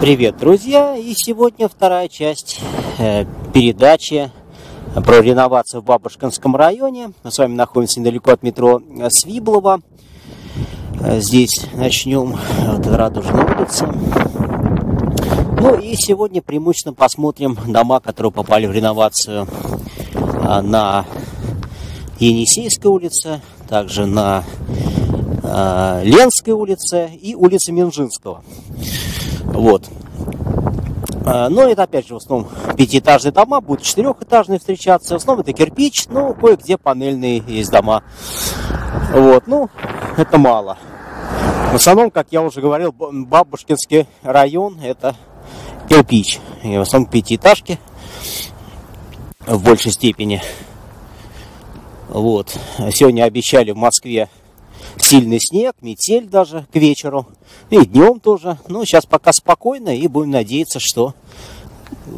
Привет, друзья! И сегодня вторая часть э, передачи про реновацию в Бабушкинском районе. Мы с вами находимся недалеко от метро Свиблова. Э, здесь начнем от Радужной улицы. Ну и сегодня преимущественно посмотрим дома, которые попали в реновацию э, на Енисейской улице, также на э, Ленской улице и улице Минжинского. Вот. А, но это опять же в основном пятиэтажные дома, будут четырехэтажные встречаться. В основном это кирпич, ну кое-где панельные есть дома. Вот, ну, это мало. В основном, как я уже говорил, Бабушкинский район это кирпич. И в основном пятиэтажки в большей степени. Вот. Сегодня обещали в Москве сильный снег, метель даже к вечеру. И днем тоже. Ну, сейчас пока спокойно и будем надеяться, что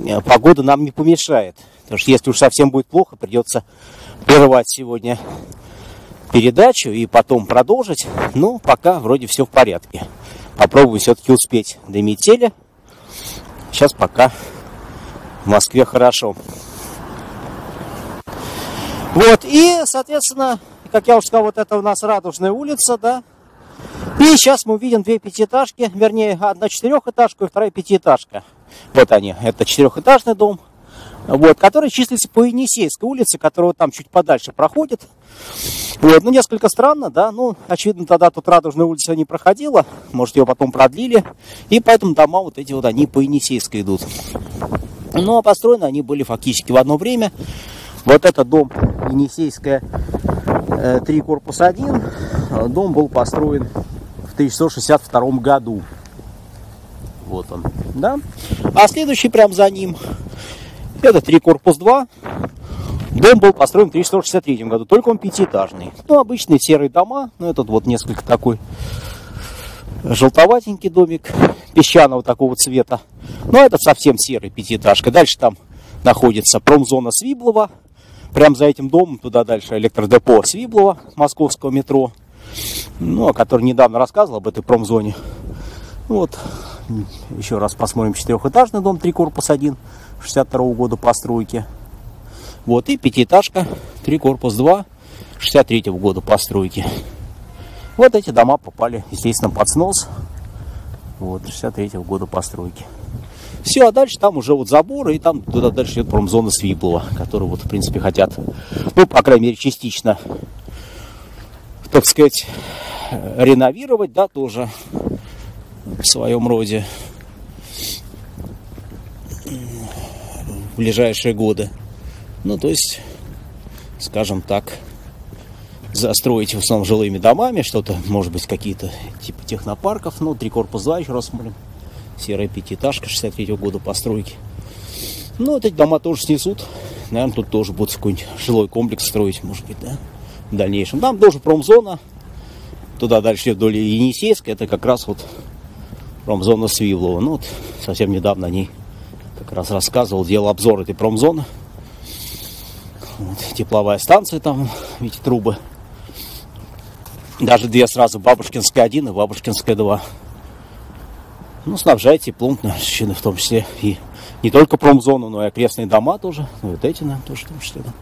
э, погода нам не помешает. Потому что если уж совсем будет плохо, придется прервать сегодня передачу и потом продолжить. Ну, пока вроде все в порядке. Попробую все-таки успеть до метели. Сейчас пока в Москве хорошо. Вот, и, соответственно, как я уже сказал, вот это у нас Радужная улица, да. И сейчас мы увидим две пятиэтажки, вернее, одна четырехэтажка и вторая пятиэтажка. Вот они, это четырехэтажный дом, вот, который числится по Енисейской улице, которая там чуть подальше проходит. Вот, ну, несколько странно, да, ну, очевидно, тогда тут Радужная улица не проходила, может, ее потом продлили, и поэтому дома вот эти вот, они по Енисейской идут. Но построены они были фактически в одно время. Вот этот дом Енисейская 3 корпус 1. Дом был построен в 1962 году. Вот он, да. А следующий прям за ним, это 3 корпус 2. Дом был построен в 1963 году, только он пятиэтажный. Ну, обычные серые дома, ну, этот вот несколько такой желтоватенький домик, песчаного такого цвета. Но этот совсем серый пятиэтажка. Дальше там находится промзона Свиблова, Прям за этим домом, туда дальше электродепо Свиблова, московского метро, ну, о которой недавно рассказывал, об этой промзоне. Вот, еще раз посмотрим четырехэтажный дом, три корпус 1, 62 -го года постройки. Вот, и пятиэтажка, три корпус 2, 63 -го года постройки. Вот эти дома попали, естественно, под снос. Вот, 63 -го года постройки. Все, а дальше там уже вот заборы, и там туда дальше идет промзона Свиблова, которую вот, в принципе, хотят, ну, по крайней мере, частично, так сказать, реновировать, да, тоже в своем роде в ближайшие годы. Ну, то есть, скажем так, застроить в основном жилыми домами, что-то, может быть, какие-то типа технопарков, ну, три корпуса 2 еще раз смотрим серая пятиэтажка 63 -го года постройки. Ну, вот эти дома тоже снесут. Наверное, тут тоже будет какой-нибудь жилой комплекс строить, может быть, да, в дальнейшем. Там тоже промзона. Туда дальше вдоль Енисейска. Это как раз вот промзона Свивлова. Ну, вот совсем недавно они как раз рассказывал, делал обзор этой промзоны. Вот, тепловая станция там, видите, трубы. Даже две сразу, Бабушкинская 1 и Бабушкинская 2 ну, снабжает теплом мужчины в том числе и не только промзону, но и окрестные дома тоже. Ну, вот эти, наверное, тоже в том числе, да.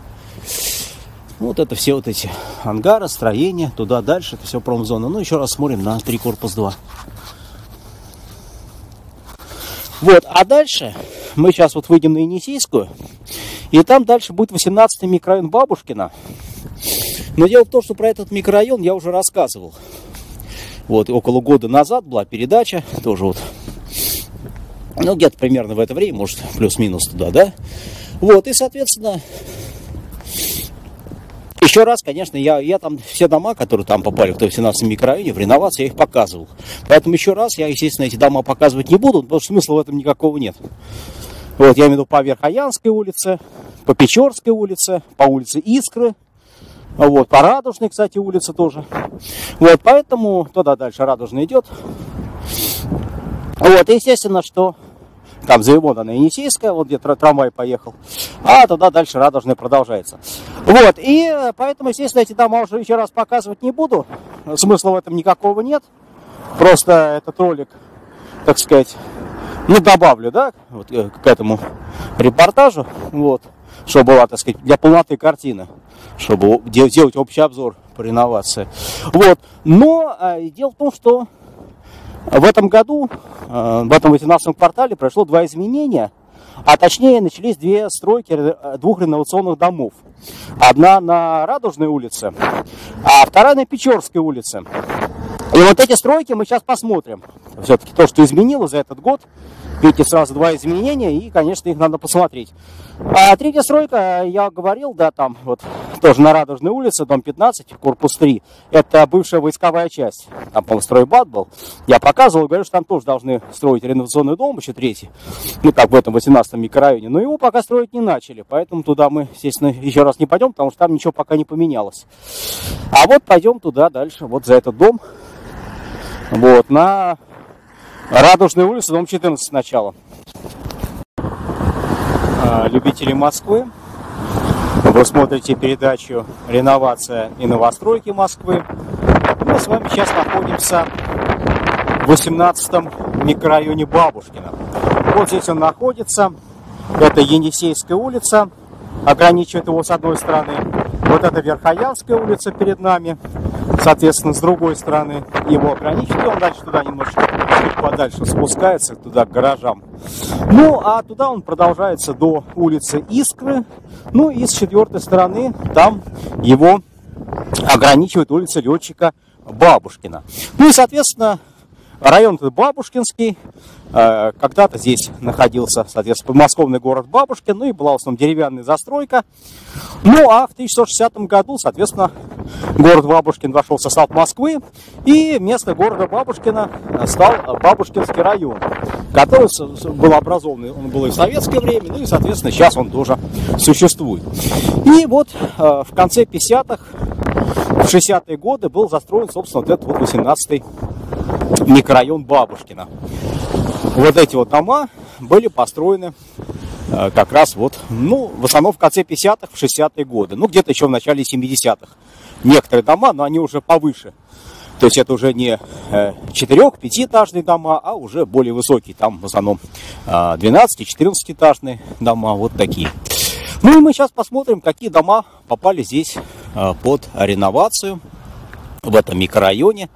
Вот это все вот эти ангары, строения, туда дальше, это все промзона. Ну, еще раз смотрим на 3 корпус 2. Вот, а дальше мы сейчас вот выйдем на Енисейскую, и там дальше будет 18-й микрорайон Бабушкина. Но дело в том, что про этот микрорайон я уже рассказывал. Вот, около года назад была передача, тоже вот, ну, где-то примерно в это время, может, плюс-минус туда, да? Вот, и, соответственно, еще раз, конечно, я, я там все дома, которые там попали в 18 микрорайоне, в реновации, я их показывал. Поэтому еще раз я, естественно, эти дома показывать не буду, потому что смысла в этом никакого нет. Вот, я имею в виду по Верхоянской улице, по Печорской улице, по улице Искры, вот, по Радужной, кстати, улица тоже. Вот, поэтому туда дальше Радужная идет. Вот, естественно, что там за Завивона на Енисейская, вот где трамвай поехал, а туда дальше Радужная продолжается. Вот, и поэтому, естественно, эти дома уже еще раз показывать не буду, смысла в этом никакого нет, просто этот ролик, так сказать, ну, добавлю, да, вот, э, к этому репортажу, вот, чтобы была, так сказать, для полноты картины, чтобы делать общий обзор по реновации. Вот, но э, дело в том, что в этом году, э, в этом 18 квартале прошло два изменения, а точнее начались две стройки двух реновационных домов. Одна на Радужной улице, а вторая на Печорской улице. И вот эти стройки мы сейчас посмотрим. Все-таки то, что изменилось за этот год. Видите, сразу два изменения, и, конечно, их надо посмотреть. А третья стройка, я говорил, да, там вот тоже на Радужной улице, дом 15, корпус 3. Это бывшая войсковая часть. Там, по-моему, стройбат был. Я показывал, говорю, что там тоже должны строить реновационный дом, еще третий. Ну, так, в этом 18 микрорайоне. Но его пока строить не начали. Поэтому туда мы, естественно, еще раз не пойдем, потому что там ничего пока не поменялось. А вот пойдем туда дальше, вот за этот дом. Вот, на Радужной улице, дом 14 сначала. А, любители Москвы, вы смотрите передачу «Реновация и новостройки Москвы». Мы с вами сейчас находимся в 18 микрорайоне Бабушкина. Вот здесь он находится. Это Енисейская улица. Ограничивает его с одной стороны. Вот это Верхоянская улица перед нами соответственно, с другой стороны его ограничить, он дальше туда немножко подальше спускается, туда к гаражам. Ну, а туда он продолжается до улицы Искры, ну и с четвертой стороны там его ограничивает улица летчика Бабушкина. Ну и, соответственно, район Бабушкинский, э, когда-то здесь находился, соответственно, подмосковный город Бабушкин, ну и была в основном деревянная застройка. Ну а в 1960 году, соответственно, город Бабушкин вошел в состав Москвы, и место города Бабушкина стал Бабушкинский район, который был образован, он был и в советское время, ну и, соответственно, сейчас он тоже существует. И вот э, в конце 50-х, в 60-е годы был застроен, собственно, вот этот вот 18-й микрорайон Бабушкина. Вот эти вот дома были построены э, как раз вот, ну, в основном в конце 50-х, в 60-е годы, ну, где-то еще в начале 70-х некоторые дома, но они уже повыше. То есть это уже не 4-5-этажные э, дома, а уже более высокие. Там в основном 12-14-этажные э, дома, вот такие. Ну и мы сейчас посмотрим, какие дома попали здесь под реновацию в этом микрорайоне.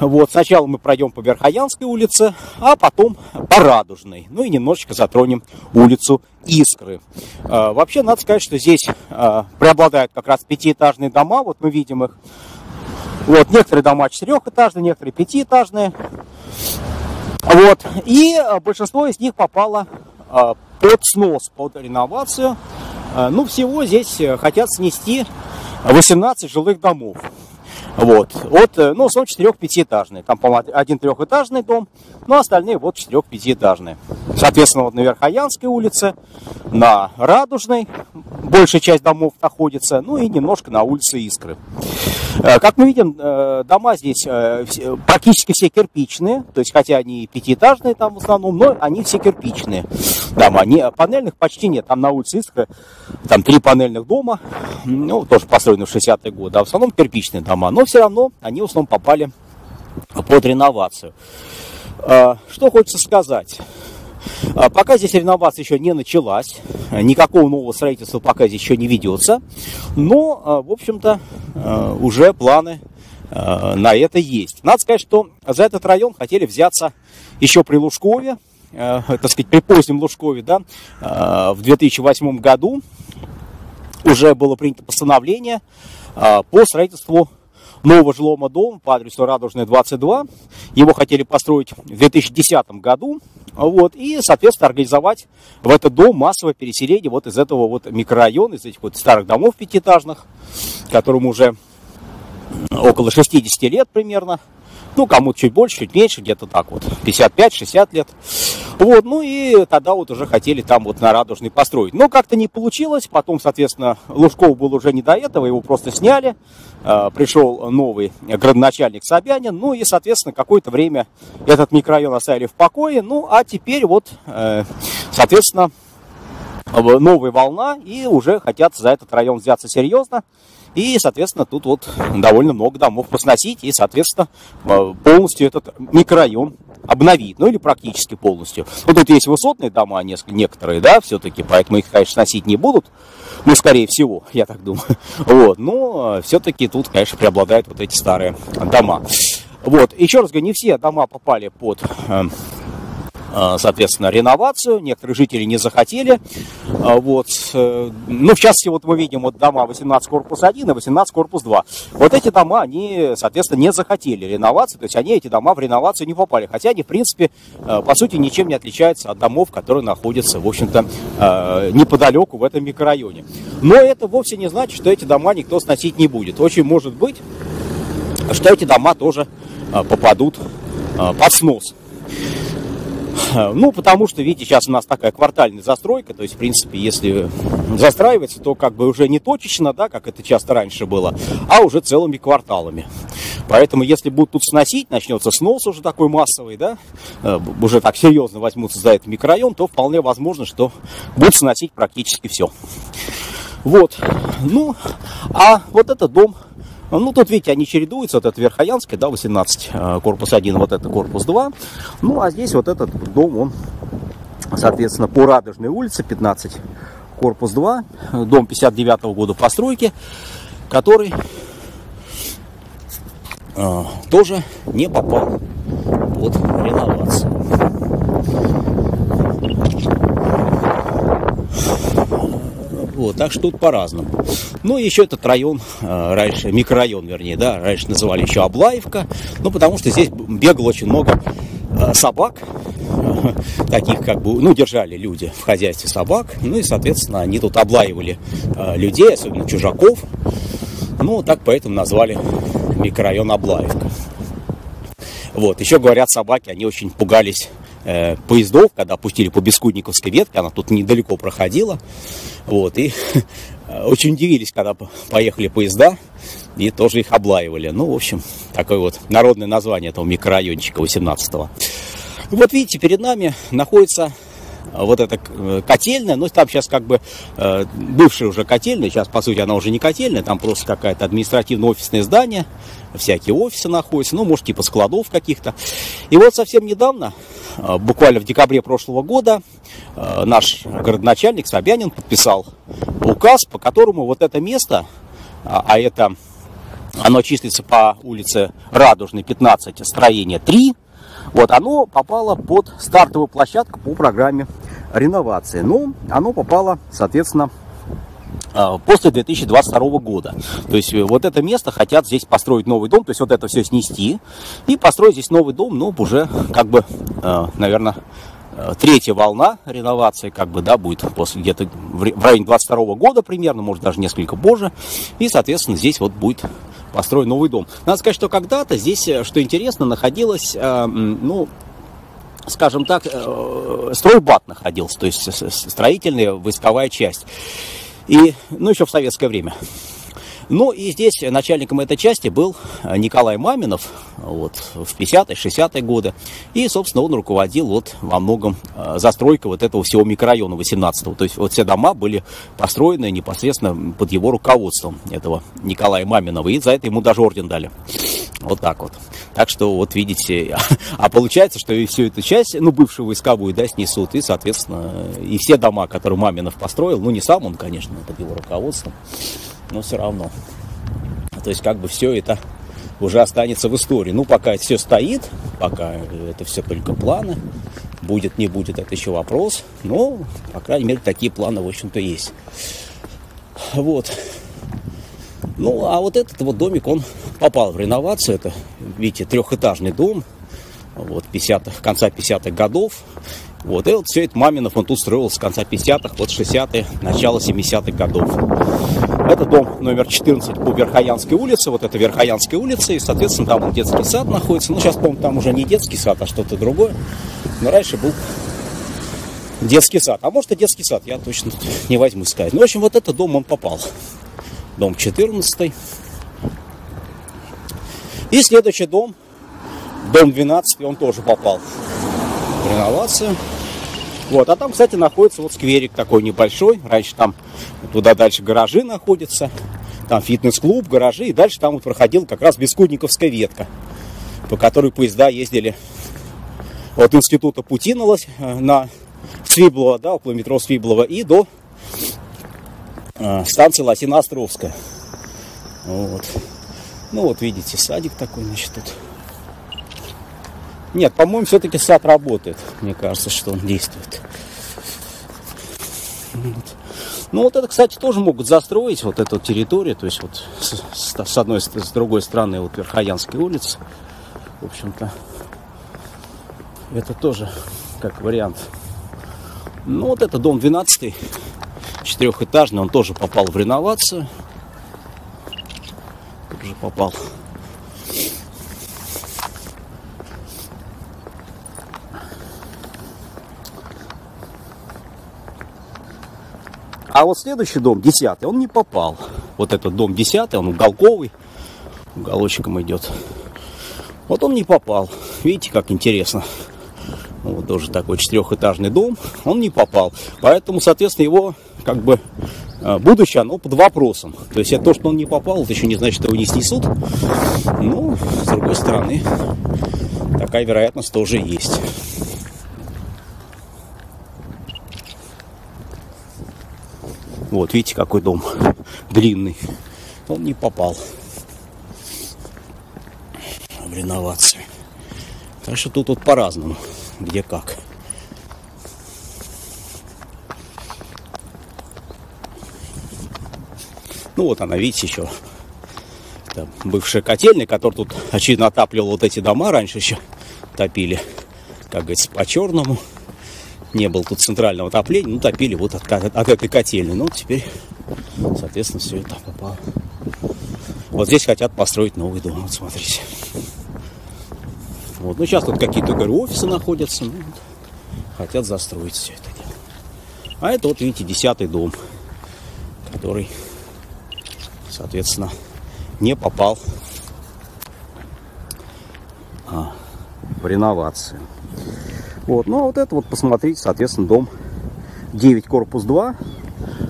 Вот, сначала мы пройдем по Верхоянской улице, а потом по Радужной. Ну и немножечко затронем улицу Искры. А, вообще, надо сказать, что здесь а, преобладают как раз пятиэтажные дома. Вот мы видим их. Вот, некоторые дома четырехэтажные, некоторые пятиэтажные. Вот, и а, большинство из них попало а, под снос, под реновацию. А, ну, всего здесь э, хотят снести 18 жилых домов. Вот. От, э, ну, в основном 4-5-этажные. Там, по-моему, один трехэтажный дом, но остальные вот 4-5-этажные. Соответственно, вот на Верхоянской улице, на Радужной большая часть домов находится, ну и немножко на улице Искры. Э, как мы видим, э, дома здесь практически все кирпичные, то есть хотя они пятиэтажные там в основном, но они все кирпичные дома. Не, панельных почти нет, там на улице Искры там три панельных дома, ну, тоже построены в 60-е годы, а в основном кирпичные дома. Но все равно они в основном попали под реновацию. А, что хочется сказать. А, пока здесь реновация еще не началась, никакого нового строительства пока здесь еще не ведется, но, а, в общем-то, уже планы на это есть. Надо сказать, что за этот район хотели взяться еще при Лужкове, так сказать, при позднем Лужкове, да, в 2008 году уже было принято постановление по строительству нового жилого дома по адресу Радужная 22. Его хотели построить в 2010 году. Вот, и, соответственно, организовать в этот дом массовое переселение вот из этого вот микрорайона, из этих вот старых домов пятиэтажных, которым уже около 60 лет примерно. Ну, кому-то чуть больше, чуть меньше, где-то так вот, 55-60 лет. Вот, ну и тогда вот уже хотели там вот на Радужный построить. Но как-то не получилось, потом, соответственно, Лужков был уже не до этого, его просто сняли. А, пришел новый градоначальник Собянин, ну и, соответственно, какое-то время этот микрорайон оставили в покое. Ну, а теперь вот, э, соответственно, новая волна, и уже хотят за этот район взяться серьезно. И, соответственно, тут вот довольно много домов посносить, и, соответственно, э, полностью этот микрорайон обновить, ну или практически полностью. Вот тут есть высотные дома некоторые, да, все-таки, поэтому их, конечно, сносить не будут, ну, скорее всего, я так думаю. Вот, но все-таки тут, конечно, преобладают вот эти старые дома. Вот, еще раз говорю, не все дома попали под э, э, соответственно, реновацию. Некоторые жители не захотели. Э, вот. Ну, в частности, вот мы видим вот дома 18 корпус 1 и 18 корпус 2. Вот эти дома, они, соответственно, не захотели реновации. То есть они, эти дома, в реновацию не попали. Хотя они, в принципе, по сути, ничем не отличаются от домов, которые находятся, в общем-то, неподалеку в этом микрорайоне. Но это вовсе не значит, что эти дома никто сносить не будет. Очень может быть, что эти дома тоже попадут под снос. Ну, потому что, видите, сейчас у нас такая квартальная застройка, то есть, в принципе, если застраивается, то как бы уже не точечно, да, как это часто раньше было, а уже целыми кварталами. Поэтому, если будут тут сносить, начнется снос уже такой массовый, да, э, уже так серьезно возьмутся за этот микрорайон, то вполне возможно, что будут сносить практически все. Вот, ну, а вот этот дом ну, тут, видите, они чередуются. Вот это Верхоянская, да, 18, э, корпус 1, вот это корпус 2. Ну, а здесь вот этот дом, он, соответственно, по Радужной улице, 15, корпус 2. Дом 59 -го года постройки, который э, тоже не попал под реновацию. Вот, так что тут по-разному. Ну, еще этот район, э, раньше, микрорайон, вернее, да, раньше называли еще Облаевка, ну, потому что здесь бегало очень много э, собак, таких как бы, ну, держали люди в хозяйстве собак, ну, и, соответственно, они тут облаивали э, людей, особенно чужаков, ну, так поэтому назвали микрорайон Облаевка. Вот, еще говорят, собаки, они очень пугались э, поездов, когда пустили по Бескудниковской ветке, она тут недалеко проходила, вот, и очень удивились, когда поехали поезда, и тоже их облаивали. Ну, в общем, такое вот народное название этого микрорайончика 18-го. Вот видите, перед нами находится вот эта э, котельная, но там сейчас как бы э, бывшая уже котельная, сейчас по сути она уже не котельная, там просто какая-то административно-офисное здание, всякие офисы находятся, ну может типа складов каких-то. И вот совсем недавно, э, буквально в декабре прошлого года, наш городначальник Собянин подписал указ, по которому вот это место, а, а это оно числится по улице Радужной, 15, строение 3, вот, оно попало под стартовую площадку по программе реновации. Ну, оно попало, соответственно, а, после 2022 года. То есть э, вот это место хотят здесь построить новый дом, то есть вот это все снести и построить здесь новый дом, но уже как бы, э, наверное, э, третья волна реновации как бы, да, будет после где-то в районе 22 года примерно, может даже несколько позже. И, соответственно, здесь вот будет построен новый дом. Надо сказать, что когда-то здесь, э, что интересно, находилась, э, ну, скажем так, э, стройбат находился, то есть строительная войсковая часть. И, ну, еще в советское время. Ну и здесь начальником этой части был Николай Маминов вот, в 50-е, 60-е годы. И, собственно, он руководил вот во многом э, застройкой вот этого всего микрорайона 18-го. То есть вот все дома были построены непосредственно под его руководством, этого Николая Маминова. И за это ему даже орден дали. Вот так вот. Так что вот видите, а получается, что и всю эту часть, ну, бывшую войсковую, да, снесут. И, соответственно, и все дома, которые Маминов построил, ну, не сам он, конечно, под его руководством, но все равно. То есть как бы все это уже останется в истории. Ну, пока это все стоит, пока это все только планы. Будет, не будет, это еще вопрос. Но, по крайней мере, такие планы, в общем-то, есть. Вот. Ну, а вот этот вот домик, он попал в реновацию. Это, видите, трехэтажный дом. Вот, 50 конца 50-х годов. Вот, и вот все это Маминов, он тут строил с конца 50-х, вот 60-е, начало 70-х годов. Это дом номер 14 по Верхоянской улице. Вот это Верхоянская улица. И, соответственно, там детский сад находится. Ну, сейчас, по-моему, там уже не детский сад, а что-то другое. Но раньше был детский сад. А может и детский сад, я точно не возьму сказать. Ну, в общем, вот этот дом он попал. Дом 14. И следующий дом, дом 12, он тоже попал в реновацию. Вот, а там, кстати, находится вот скверик такой небольшой. Раньше там туда дальше гаражи находятся. там фитнес-клуб, гаражи, и дальше там вот проходила как раз Бескудниковская ветка, по которой поезда ездили от института Путинова э, на Свиблова, да, около метро Свиблова, и до э, станции Лосино-Островская. Вот. Ну вот видите, садик такой, значит, тут. Нет, по-моему, все-таки сад работает. Мне кажется, что он действует. Вот. Ну вот это, кстати, тоже могут застроить вот эту территорию, то есть вот с, с, одной, с другой стороны вот Верхоянской улицы. В общем-то, это тоже как вариант. Ну вот это дом 12 четырехэтажный, он тоже попал в реновацию. Тоже попал А вот следующий дом, десятый, он не попал. Вот этот дом десятый, он уголковый, уголочком идет. Вот он не попал. Видите, как интересно. Вот тоже такой четырехэтажный дом, он не попал. Поэтому, соответственно, его как бы а, будущее, оно под вопросом. То есть это то, что он не попал, это еще не значит, что его не снесут. Но, с другой стороны, такая вероятность тоже есть. Вот, видите, какой дом длинный. Он не попал в реновацию. Так что тут вот по-разному, где как. Ну вот она, видите, еще это бывшая котельная, которая тут, очевидно, отапливала вот эти дома раньше еще топили, как говорится, по-черному не было тут центрального отопления, ну, топили вот от, от, от этой котельной. Ну, теперь, соответственно, все это попало. Вот здесь хотят построить новый дом, вот смотрите. Вот, ну, сейчас тут какие-то, говорю, офисы находятся, ну, вот, хотят застроить все это дело. А это вот, видите, десятый дом, который, соответственно, не попал а, в реновацию. Вот. Ну а вот это вот посмотрите, соответственно, дом 9 корпус 2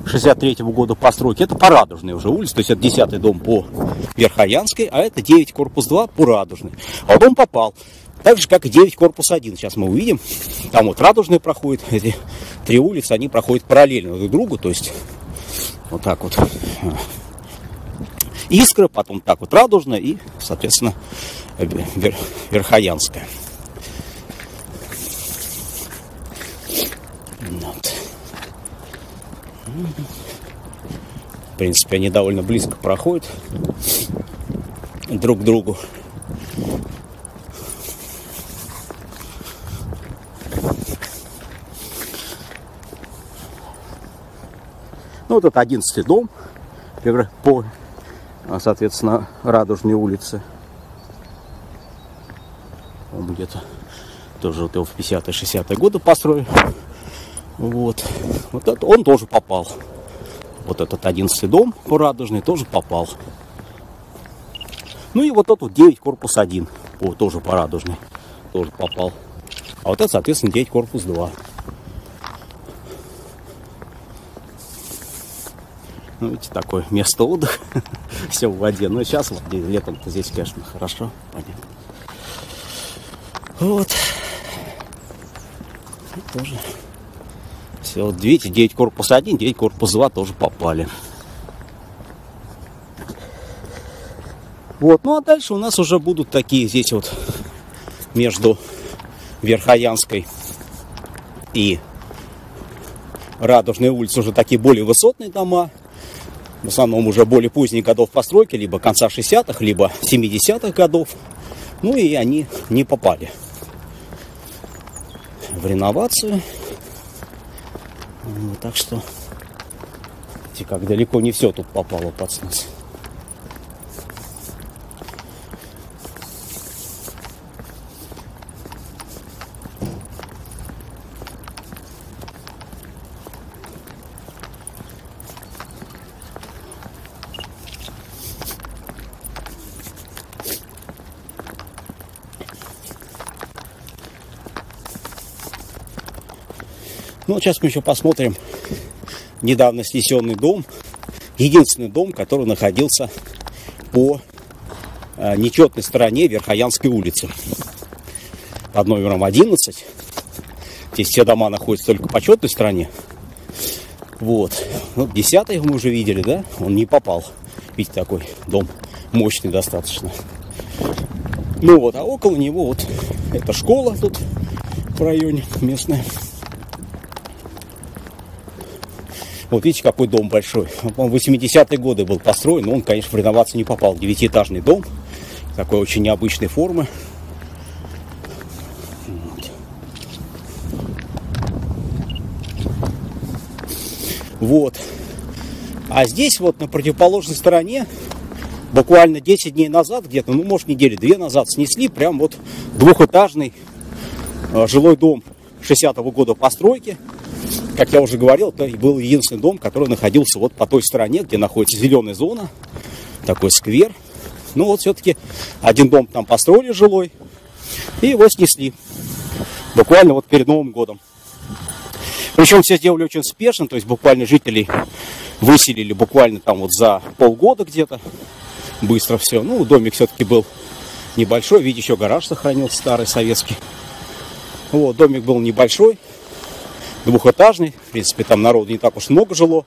63 -го года постройки. Это по уже улице, то есть это 10 дом по Верхоянской, а это 9 корпус 2 по Радужной. А дом попал. Так же, как и 9 корпус 1. Сейчас мы увидим. Там вот Радужная проходит. Эти три улицы, они проходят параллельно друг другу. То есть вот так вот. Искра, потом так вот Радужная и, соответственно, Верхоянская. В принципе, они довольно близко проходят друг к другу. Ну, вот это одиннадцатый дом по, соответственно, Радужной улице. Он где-то тоже вот его в 50-60-е годы построили. Вот. Вот это он тоже попал. Вот этот одиннадцатый дом по Радужный тоже попал. Ну и вот этот 9 корпус 1. Вот тоже по Радужной. Тоже попал. А вот это, соответственно, 9 корпус 2. Ну, видите, такое место отдыха. Все в воде. Но сейчас вот летом-то здесь, конечно, хорошо. Понятно. Вот. И тоже все, вот видите, 9 корпус 1, 9 корпус 2 тоже попали. Вот, ну а дальше у нас уже будут такие здесь вот между Верхоянской и Радужной улицей уже такие более высотные дома. В основном уже более поздних годов постройки, либо конца 60-х, либо 70-х годов. Ну и они не попали в реновацию. Ну, так что, как далеко не все тут попало под снос. Ну, сейчас мы еще посмотрим недавно снесенный дом единственный дом, который находился по э, нечетной стороне Верхоянской улицы. Под номером 11. Здесь все дома находятся только по четной стороне. Вот. Ну, десятый мы уже видели, да? Он не попал. Видите, такой дом мощный достаточно. Ну вот, а около него вот эта школа тут в районе местная. Вот видите, какой дом большой. Он в 80-е годы был построен, но он, конечно, в реновацию не попал. Девятиэтажный дом, такой очень необычной формы. Вот. А здесь вот на противоположной стороне буквально 10 дней назад где-то, ну может недели две назад снесли прям вот двухэтажный э, жилой дом 60-го года постройки. Как я уже говорил, это был единственный дом, который находился вот по той стороне, где находится зеленая зона, такой сквер. Ну вот все-таки один дом там построили жилой, и его снесли. Буквально вот перед Новым годом. Причем все сделали очень спешно, то есть буквально жителей выселили буквально там вот за полгода где-то. Быстро все. Ну, домик все-таки был небольшой. Видите, еще гараж сохранился старый советский. Вот, домик был небольшой, двухэтажный. В принципе, там народу не так уж много жило.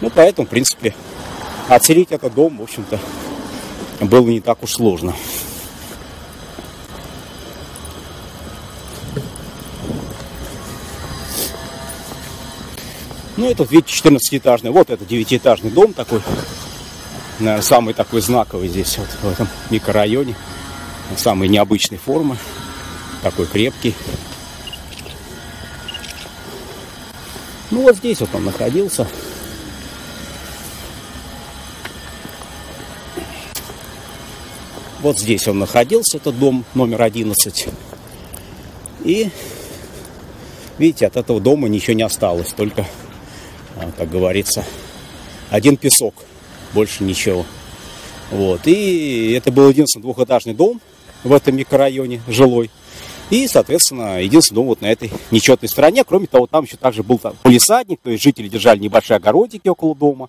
Ну, поэтому, в принципе, отселить этот дом, в общем-то, было не так уж сложно. Ну, этот, видите, 14-этажный. Вот это 9-этажный дом такой. Наверное, самый такой знаковый здесь, вот в этом микрорайоне. Самой необычной формы. Такой крепкий. Ну вот здесь вот он находился. Вот здесь он находился, этот дом номер 11. И видите, от этого дома ничего не осталось, только, а, как говорится, один песок, больше ничего. Вот. И это был единственный двухэтажный дом в этом микрорайоне, жилой. И, соответственно, единственный дом вот на этой нечетной стороне. Кроме того, там еще также был там полисадник, то есть жители держали небольшие огородики около дома.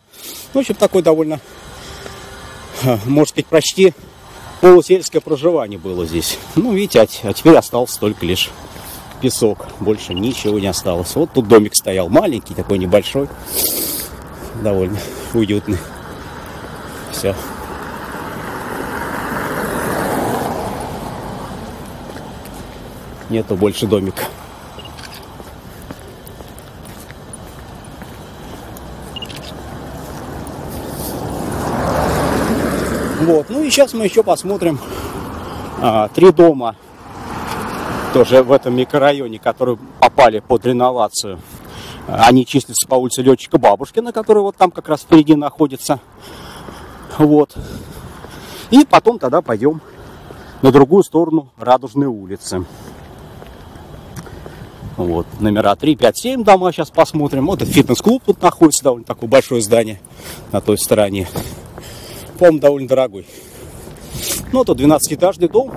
В общем, такой довольно, можно сказать, почти полусельское проживание было здесь. Ну, видите, а, а теперь остался только лишь песок. Больше ничего не осталось. Вот тут домик стоял маленький, такой небольшой. Довольно уютный. Все. Нету больше домика. Вот, ну и сейчас мы еще посмотрим а, три дома тоже в этом микрорайоне, которые попали под реновацию. Они числятся по улице Летчика Бабушкина, который вот там как раз впереди находится. Вот. И потом тогда пойдем на другую сторону Радужной улицы. Вот, номера 3, 5, 7 дома сейчас посмотрим. Вот этот фитнес-клуб тут находится, довольно такое большое здание на той стороне. По-моему, довольно дорогой. Ну, это 12-этажный дом.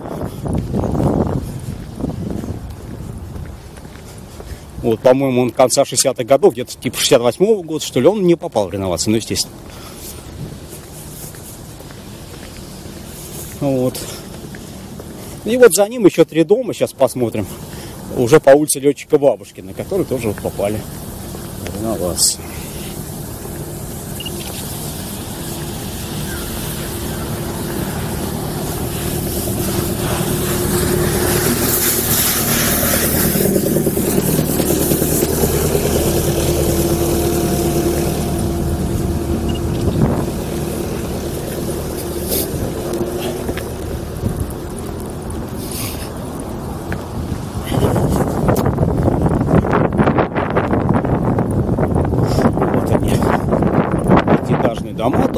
Вот, по-моему, он конца 60-х годов, где-то типа 68-го года, что ли, он не попал в реновацию, ну, естественно. Вот. И вот за ним еще три дома, сейчас посмотрим уже по улице Летчика Бабушкина, которые тоже вот попали на вас.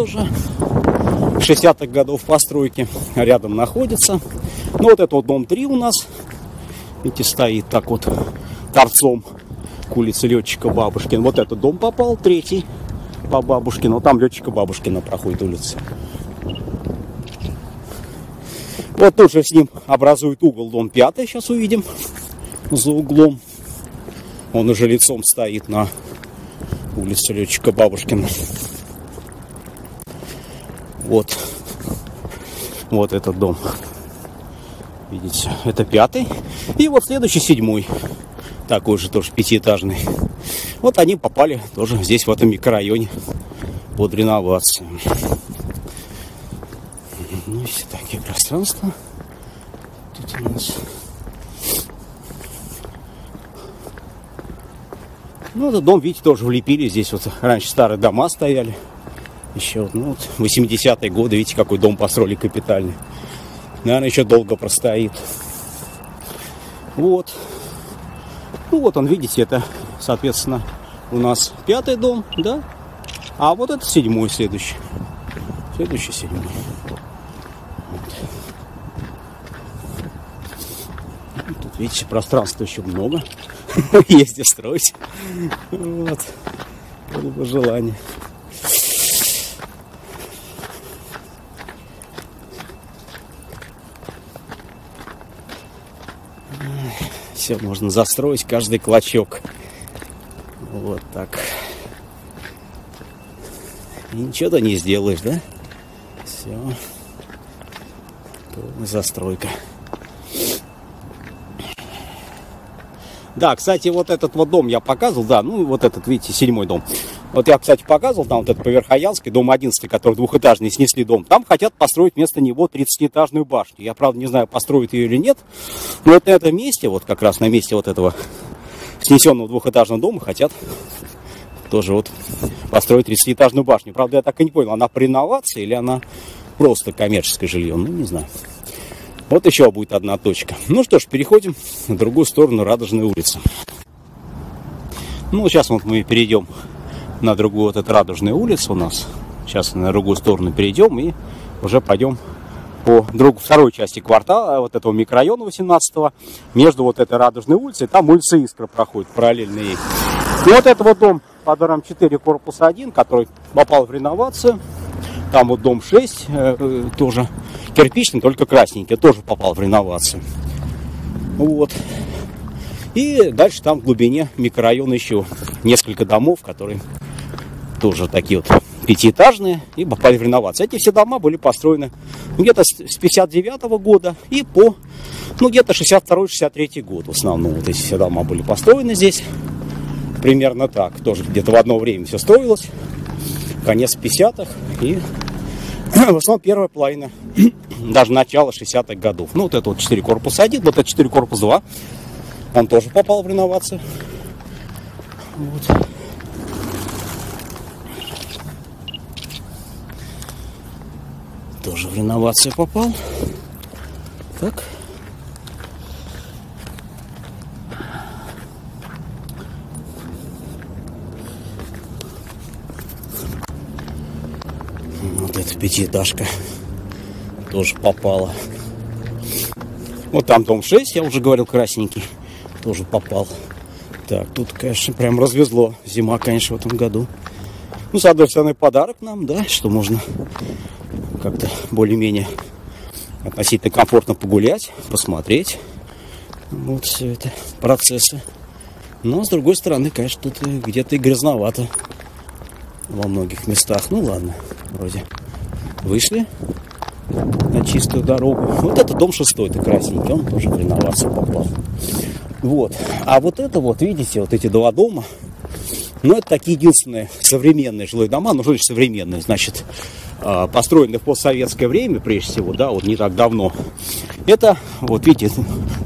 Тоже 60-х годов постройки рядом находится. Ну вот это вот дом 3 у нас. Видите, стоит так вот торцом к улице летчика Бабушкина. Вот этот дом попал, третий по Бабушкину. Там летчика Бабушкина проходит улица. Вот тоже с ним образует угол дом 5. Сейчас увидим за углом. Он уже лицом стоит на улице летчика Бабушкина. Вот. Вот этот дом. Видите, это пятый. И вот следующий седьмой. Такой же тоже пятиэтажный. Вот они попали тоже здесь, в этом микрорайоне, под реновацию. Ну, все такие пространства. Тут у нас... Ну, этот дом, видите, тоже влепили. Здесь вот раньше старые дома стояли. Еще, ну, вот 80-е годы, видите, какой дом построили капитальный. Наверное, еще долго простоит. Вот. Ну, вот он, видите, это, соответственно, у нас пятый дом, да? А вот это седьмой следующий. Следующий седьмой. Тут, видите, пространства еще много. Есть где строить. Вот. Было бы желание. Все можно застроить каждый клочок. Вот так. И ничего-то не сделаешь, да? Все. Полная застройка. Да, кстати, вот этот вот дом я показывал, да, ну вот этот, видите, седьмой дом. Вот я, кстати, показывал там вот этот Поверхоянский, дом 11, который двухэтажный, снесли дом. Там хотят построить вместо него 30-этажную башню. Я, правда, не знаю, построят ее или нет. Но вот на этом месте, вот как раз на месте вот этого снесенного двухэтажного дома хотят тоже вот построить 30-этажную башню. Правда, я так и не понял, она при инновации или она просто коммерческое жилье, ну не знаю. Вот еще будет одна точка. Ну что ж, переходим на другую сторону Радужной улицы. Ну, сейчас вот мы перейдем на другую вот эту Радужную улицу у нас. Сейчас на другую сторону перейдем и уже пойдем по другу, второй части квартала, вот этого микрорайона 18-го, между вот этой Радужной улицей, там улица Искра проходит, параллельно ей. И вот это вот дом под номером 4, корпус 1, который попал в реновацию. Там вот дом 6, э, э, тоже кирпичный, только красненький, тоже попал в реновацию. Вот. И дальше там в глубине микрорайона еще несколько домов, которые тоже такие вот пятиэтажные и попали в реновацию. Эти все дома были построены где-то с 59 -го года и по, ну, где-то 62-63 год в основном. Вот эти все дома были построены здесь. Примерно так. Тоже где-то в одно время все строилось. Конец 50-х и в основном первая половина, даже начало 60-х годов. Ну, вот это вот 4 корпуса 1, вот это 4 корпус 2. Он тоже попал в реновацию. Вот. Тоже в реновацию попал. Так. Вот эта пятиэтажка тоже попала. Вот там дом 6, я уже говорил, красненький, тоже попал. Так, тут, конечно, прям развезло. Зима, конечно, в этом году. Ну, с одной стороны, подарок нам, да, что можно как-то более-менее относительно комфортно погулять, посмотреть. Вот все это процессы. Но, с другой стороны, конечно, тут где-то и грязновато во многих местах. Ну, ладно, вроде вышли на чистую дорогу. Вот это дом шестой, это красненький, он тоже в реновацию попал. Вот. А вот это вот, видите, вот эти два дома, ну, это такие единственные современные жилые дома, ну, что значит современные, значит, а, построенные в постсоветское время, прежде всего, да, вот не так давно. Это, вот видите,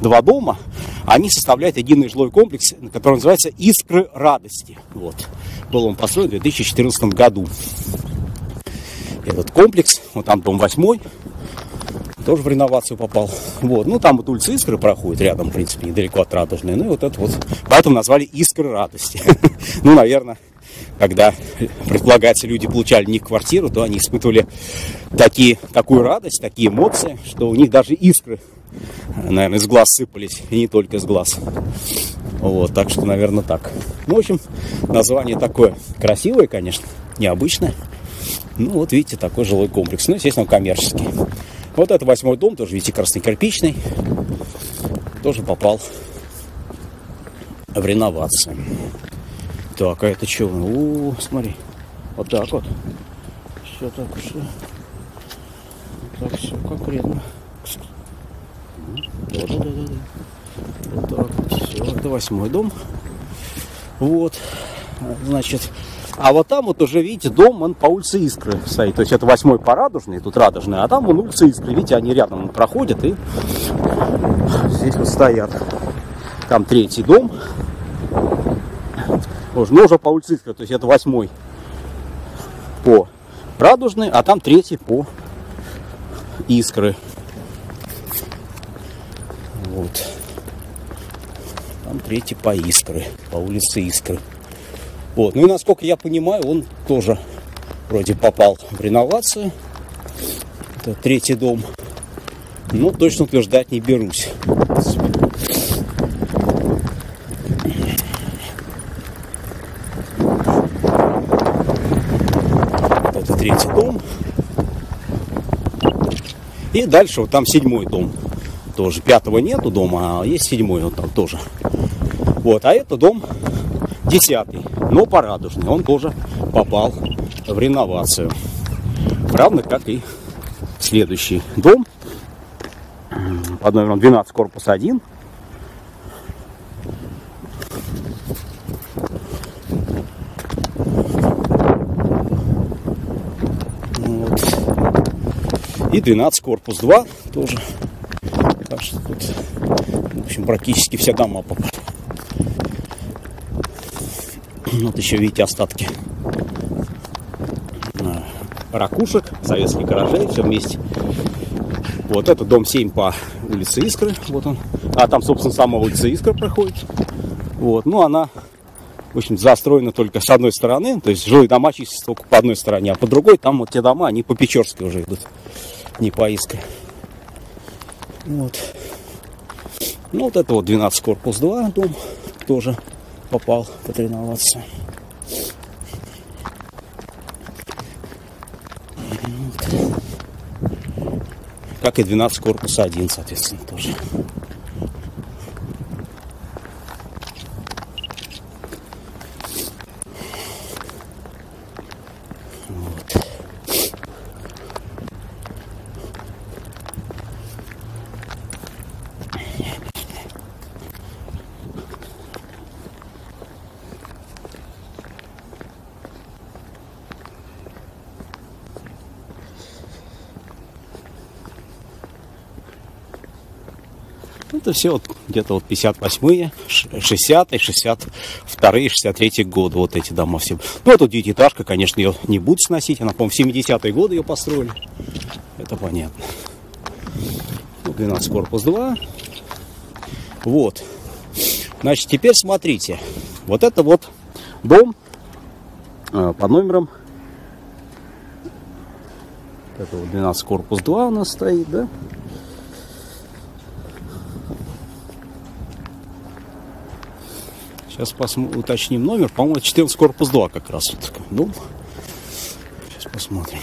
два дома, они составляют единый жилой комплекс, который называется «Искры радости». Вот. Был он построен в 2014 году. Этот комплекс, вот там дом восьмой, тоже в реновацию попал. Вот. Ну, там вот улица Искры проходит рядом, в принципе, недалеко от Радужной. Ну, и вот это вот. Поэтому назвали Искры радости. Ну, наверное, когда, предполагается, люди получали не квартиру, то они испытывали такие, такую радость, такие эмоции, что у них даже искры, наверное, из глаз сыпались, и не только из глаз. Вот, так что, наверное, так. Ну, в общем, название такое красивое, конечно, необычное. Ну, вот видите, такой жилой комплекс. Ну, естественно, коммерческий. Вот это восьмой дом, тоже, видите, красно-кирпичный. Тоже попал в реновацию. Так, а это что? У, смотри. Вот так вот. Все так, все. Так, все конкретно. Да, да, да, да. Вот так вот. Все, это восьмой дом. Вот. Значит, а вот там вот уже, видите, дом, он по улице Искры стоит. То есть это восьмой по Радужной, тут Радужный, а там он улица Искры. Видите, они рядом проходят и здесь вот стоят. Там третий дом. Ну, уже по улице Искры, то есть это восьмой по Радужной, а там третий по Искры. Вот. Там третий по Искры, по улице Искры. Вот. Ну и насколько я понимаю, он тоже вроде попал в реновацию. Это третий дом. Но точно утверждать не берусь. Это третий дом. И дальше вот там седьмой дом. Тоже пятого нету дома, а есть седьмой вот там тоже. Вот, а это дом десятый, но порадужный. Он тоже попал в реновацию. Равно как и следующий дом под номером 12, корпус 1. Вот. И 12, корпус 2 тоже. Так что тут, в общем, практически все дома попали. Вот еще видите остатки ракушек, советских гаражей, все вместе. Вот это дом 7 по улице Искры, вот он. А там, собственно, сама улица Искра проходит. Вот, ну она, в общем, застроена только с одной стороны, то есть жилые дома чистятся только по одной стороне, а по другой там вот те дома, они по Печорской уже идут, не по Искре. Вот. Ну вот это вот 12 корпус 2 дом тоже попал потренироваться. Как и 12 корпус 1, соответственно, тоже. Все вот где-то вот 58-е, 60-е, 62-е, 63-е годы. Вот эти дома все. Ну, это девятиэтажка, конечно, ее не будут сносить. Она, по-моему, в 70-е годы ее построили. Это понятно. Ну, 12 корпус 2. Вот. Значит, теперь смотрите. Вот это вот дом э, под номером это вот 12 корпус 2 у нас стоит, да? Сейчас посмотрим, уточним номер. По-моему, 14 корпус 2 как раз. Вот ну, сейчас посмотрим.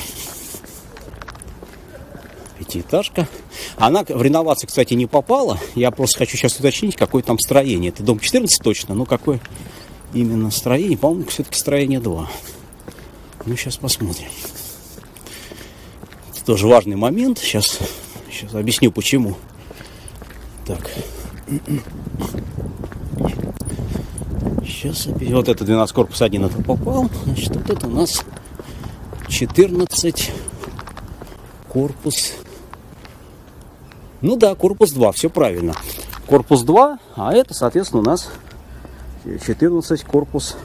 Пятиэтажка. Она в реновацию, кстати, не попала. Я просто хочу сейчас уточнить, какое там строение. Это дом 14 точно, но какое именно строение? По-моему, все-таки строение 2. Ну, сейчас посмотрим. Это тоже важный момент. Сейчас, сейчас объясню, почему. Так. Сейчас вот это 12 корпус 1 это попал. Значит, вот это у нас 14 корпус. Ну да, корпус 2, все правильно. Корпус 2, а это, соответственно, у нас 14 корпус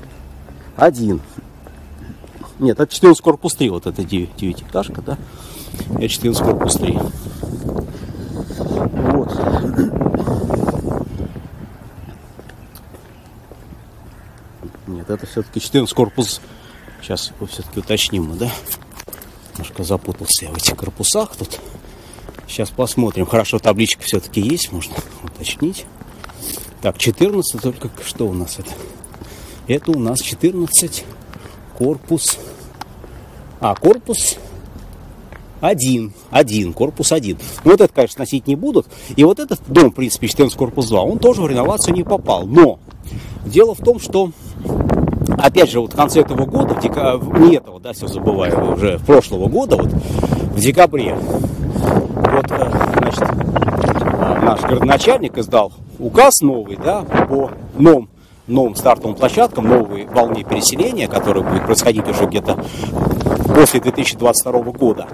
1. Нет, это 14 корпус 3, вот это 9, 9 этажка, да? Это 14 корпус 3. Нет, это все-таки 14 корпус. Сейчас все-таки уточним мы, да? Немножко запутался я в этих корпусах тут. Сейчас посмотрим. Хорошо, табличка все-таки есть, можно уточнить. Так, 14, только что у нас это? Это у нас 14 корпус. А, корпус один, один, корпус один. Ну, вот это, конечно, носить не будут. И вот этот дом, в принципе, 14 корпус 2, он тоже в реновацию не попал. Но дело в том, что опять же, вот в конце этого года, в декаб... не этого, да, все забываю, а уже прошлого года, вот в декабре, вот, э, значит, а, наш городоначальник издал указ новый, да, по новым, новым стартовым площадкам, новой волне переселения, которая будет происходить уже где-то после 2022 года.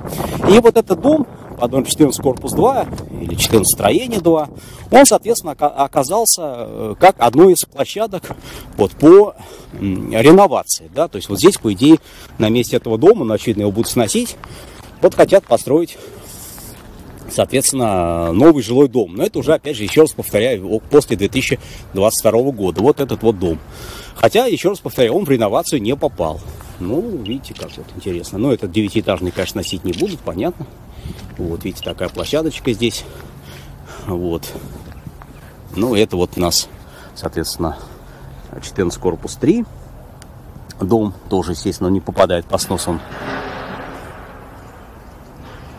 И вот этот дом под номером 14 корпус 2 или 14 строение 2, он, соответственно, оказался э, как одной из площадок вот, по реновации. Да? То есть вот здесь, по идее, на месте этого дома, но, очевидно, его будут сносить, вот хотят построить соответственно, новый жилой дом. Но это уже, опять же, еще раз повторяю, после 2022 года. Вот этот вот дом. Хотя, еще раз повторяю, он в реновацию не попал. Ну, видите, как вот интересно. Но этот девятиэтажный, конечно, носить не будут, понятно. Вот, видите, такая площадочка здесь. Вот. Ну, это вот у нас, соответственно, 14 корпус 3. Дом тоже, естественно, не попадает по снос, он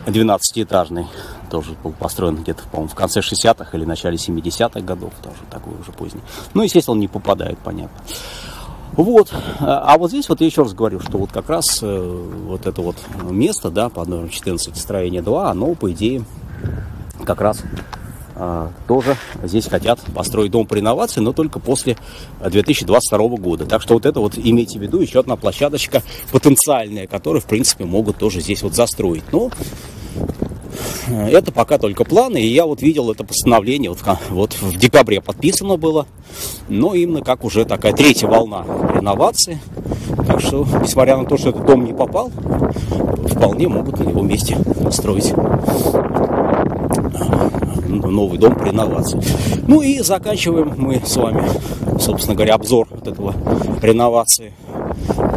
12-этажный. Тоже был построен где-то, по-моему, в конце 60-х или начале 70-х годов. Тоже такой уже поздний. Ну, естественно, он не попадает, понятно. Вот. А вот здесь вот я еще раз говорю, что вот как раз э, вот это вот место, да, по номеру 14 строение 2, оно, по идее, как раз а, тоже здесь хотят построить дом по реновации, но только после 2022 года. Так что вот это вот имейте в виду, еще одна площадочка потенциальная, которую, в принципе, могут тоже здесь вот застроить. Но это пока только планы, и я вот видел это постановление, вот, вот в декабре подписано было, но именно как уже такая третья волна реновации. Так что, несмотря на то, что этот дом не попал, вполне могут на его месте строить новый дом по реновации. Ну и заканчиваем мы с вами, собственно говоря, обзор вот этого реновации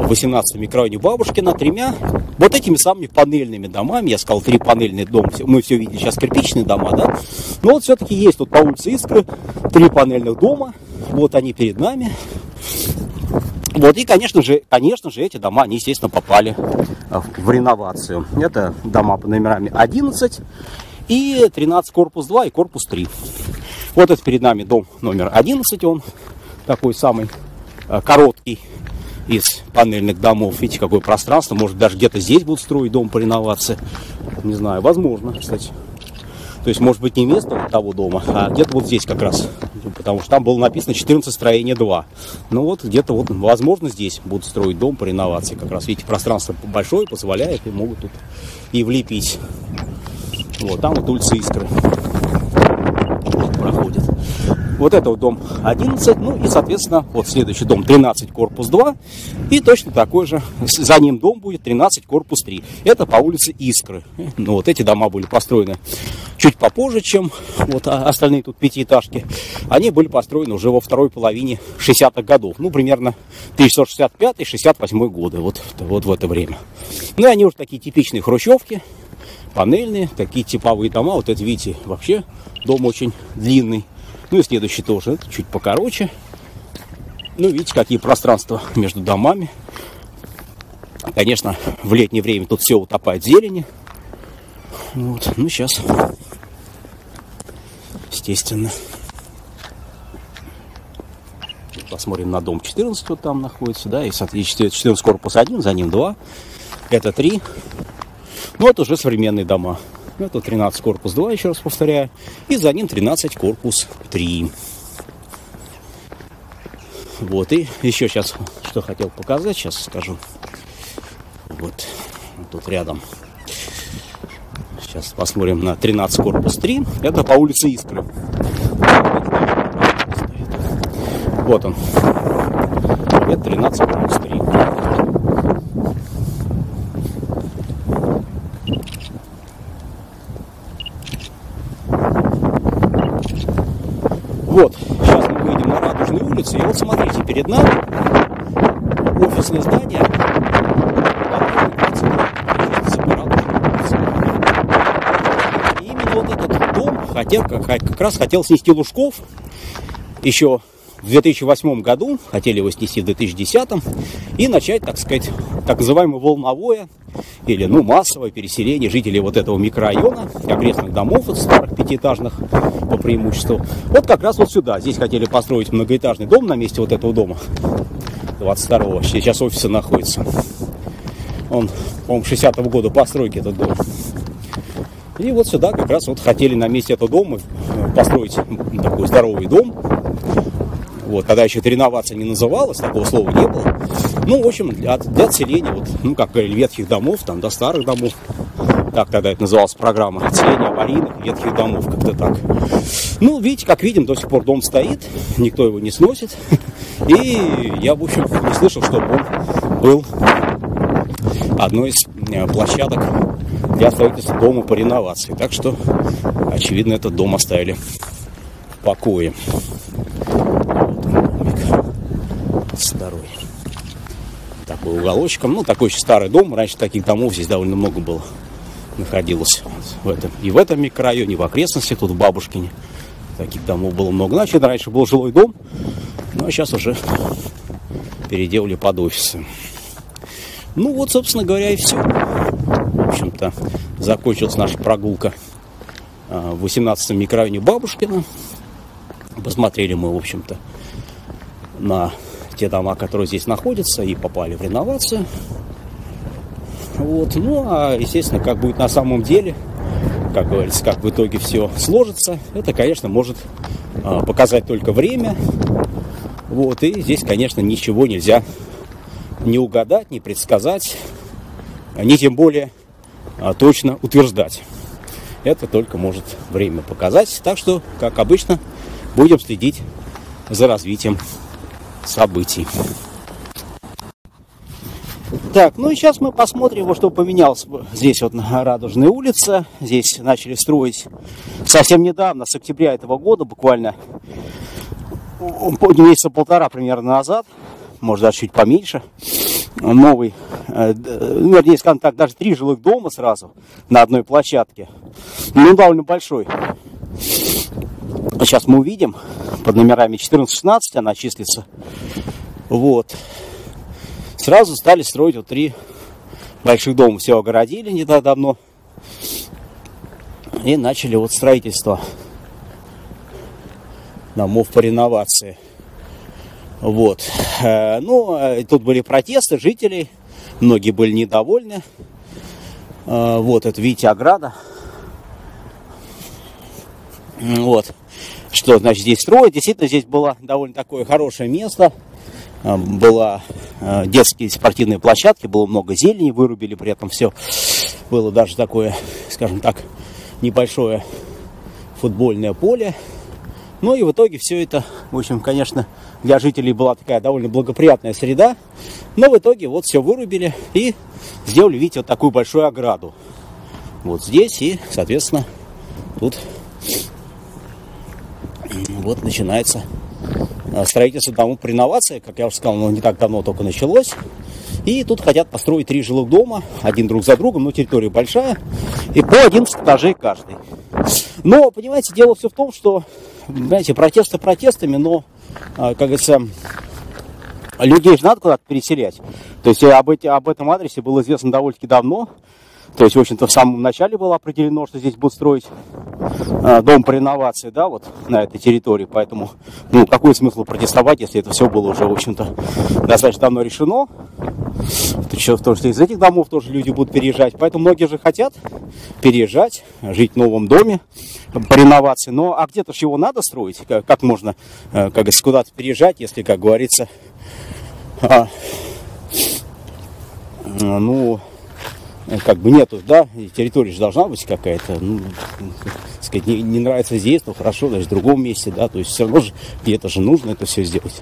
в 18 микрорайоне Бабушкина тремя вот этими самыми панельными домами. Я сказал, три панельные дома. Мы все видели сейчас кирпичные дома, да? Но вот все-таки есть тут по улице Искры три панельных дома. Вот они перед нами. Вот, и, конечно же, конечно же, эти дома, они, естественно, попали в реновацию. Это дома по номерами 11 и 13 корпус 2 и корпус 3. Вот это перед нами дом номер 11, он такой самый э, короткий из панельных домов. Видите, какое пространство. Может, даже где-то здесь будут строить дом по реновации. Не знаю, возможно, кстати. То есть, может быть, не место того дома, а где-то вот здесь как раз. Потому что там было написано 14 строение 2. Ну вот, где-то вот, возможно, здесь будут строить дом по реновации. Как раз, видите, пространство большое позволяет и могут тут и влепить. Вот, там вот улица Искры проходит. Вот это вот дом 11, ну и, соответственно, вот следующий дом 13, корпус 2. И точно такой же, за ним дом будет 13, корпус 3. Это по улице Искры. Ну вот эти дома были построены чуть попозже, чем вот остальные тут пятиэтажки. Они были построены уже во второй половине 60-х годов. Ну, примерно 1965-68 годы, вот, вот в это время. Ну и они уже такие типичные хрущевки, панельные, такие типовые дома. Вот это, видите, вообще дом очень длинный. Ну и следующий тоже, чуть покороче. Ну, видите, какие пространства между домами. Конечно, в летнее время тут все утопает зелени. Вот, ну сейчас, естественно, посмотрим на дом 14, вот там находится, да, и, соответственно, 14 корпус 1, за ним 2, это 3. Ну, это уже современные дома. Это 13 корпус 2, еще раз повторяю. И за ним 13 корпус 3. Вот, и еще сейчас, что хотел показать, сейчас скажу. Вот, тут рядом. Сейчас посмотрим на 13 корпус 3. Это по улице Искры. Вот он. Это 13 корпус 3. Вот, сейчас мы выйдем на Радужную улицу, и вот смотрите, перед нами офисное здание. И именно вот этот дом хотел, как, раз хотел снести Лужков еще в 2008 году, хотели его снести в 2010 и начать, так сказать, так называемое волновое или ну, массовое переселение жителей вот этого микрорайона, окрестных домов, вот, старых пятиэтажных по преимуществу. Вот как раз вот сюда. Здесь хотели построить многоэтажный дом на месте вот этого дома 22-го. Сейчас офисы находится. Он, по-моему, 60-го года постройки этот дом. И вот сюда как раз вот хотели на месте этого дома построить такой здоровый дом. Вот, тогда еще это реновация не называлась, такого слова не было. Ну, в общем, для, для отселения, вот, ну, как говорили, ветхих домов, там, до старых домов. Так тогда это называлась программа отселения аварийных ветхих домов, как-то так. Ну, видите, как видим, до сих пор дом стоит, никто его не сносит. И я, в общем, не слышал, чтобы он был одной из э, площадок для строительства дома по реновации. Так что, очевидно, этот дом оставили в покое. Старый. Такой уголочком. Ну, такой очень старый дом. Раньше таких домов здесь довольно много было находилось в этом. И в этом микрорайоне, в окрестностях, тут в Бабушкине. Таких домов было много. Значит, раньше был жилой дом, ну а сейчас уже переделали под офисы. Ну вот, собственно говоря, и все. В общем-то, закончилась наша прогулка а, в 18 микрорайоне Бабушкина. Посмотрели мы, в общем-то, на те дома, которые здесь находятся, и попали в реновацию. Вот. Ну, а, естественно, как будет на самом деле, как говорится, как в итоге все сложится, это, конечно, может а, показать только время. Вот. И здесь, конечно, ничего нельзя не угадать, не предсказать, не тем более а, точно утверждать. Это только может время показать. Так что, как обычно, будем следить за развитием событий. Так, ну и сейчас мы посмотрим, вот что поменялось здесь вот на Радужной улице. Здесь начали строить совсем недавно, с октября этого года, буквально месяца полтора примерно назад, может даже чуть поменьше, новый, ну, вернее, скажем так, даже три жилых дома сразу на одной площадке. Ну, довольно большой. Сейчас мы увидим, под номерами 14-16 она числится. Вот сразу стали строить вот три больших дома. Все огородили не так давно. И начали вот строительство домов по реновации. Вот. Э, ну, э, тут были протесты жителей. Многие были недовольны. Э, вот, это, видите, ограда. Вот. Что, значит, здесь строить. Действительно, здесь было довольно такое хорошее место. Была Э, детские спортивные площадки, было много зелени, вырубили при этом все. Было даже такое, скажем так, небольшое футбольное поле. Ну и в итоге все это, в общем, конечно, для жителей была такая довольно благоприятная среда. Но в итоге вот все вырубили и сделали, видите, вот такую большую ограду. Вот здесь и, соответственно, тут вот начинается строительство домов по реновации, как я уже сказал, оно не так давно только началось. И тут хотят построить три жилых дома, один друг за другом, но территория большая, и по 11 этажей каждый. Но, понимаете, дело все в том, что, знаете, протесты протестами, но, э, как говорится, людей же надо куда-то переселять. То есть об, эти, об этом адресе было известно довольно-таки давно. То есть, в общем-то, в самом начале было определено, что здесь будут строить э, дом по реновации, да, вот на этой территории. Поэтому, ну, какой смысл протестовать, если это все было уже, в общем-то, достаточно давно решено. В том, что из этих домов тоже люди будут переезжать. Поэтому многие же хотят переезжать, жить в новом доме по реновации. Но а где-то же его надо строить? Как, как можно, э, как говорится, куда-то переезжать, если, как говорится, а, ну, как бы нету, да, территория же должна быть какая-то, ну, сказать, не, не нравится здесь, ну хорошо, даже в другом месте, да, то есть все равно же где-то же нужно это все сделать.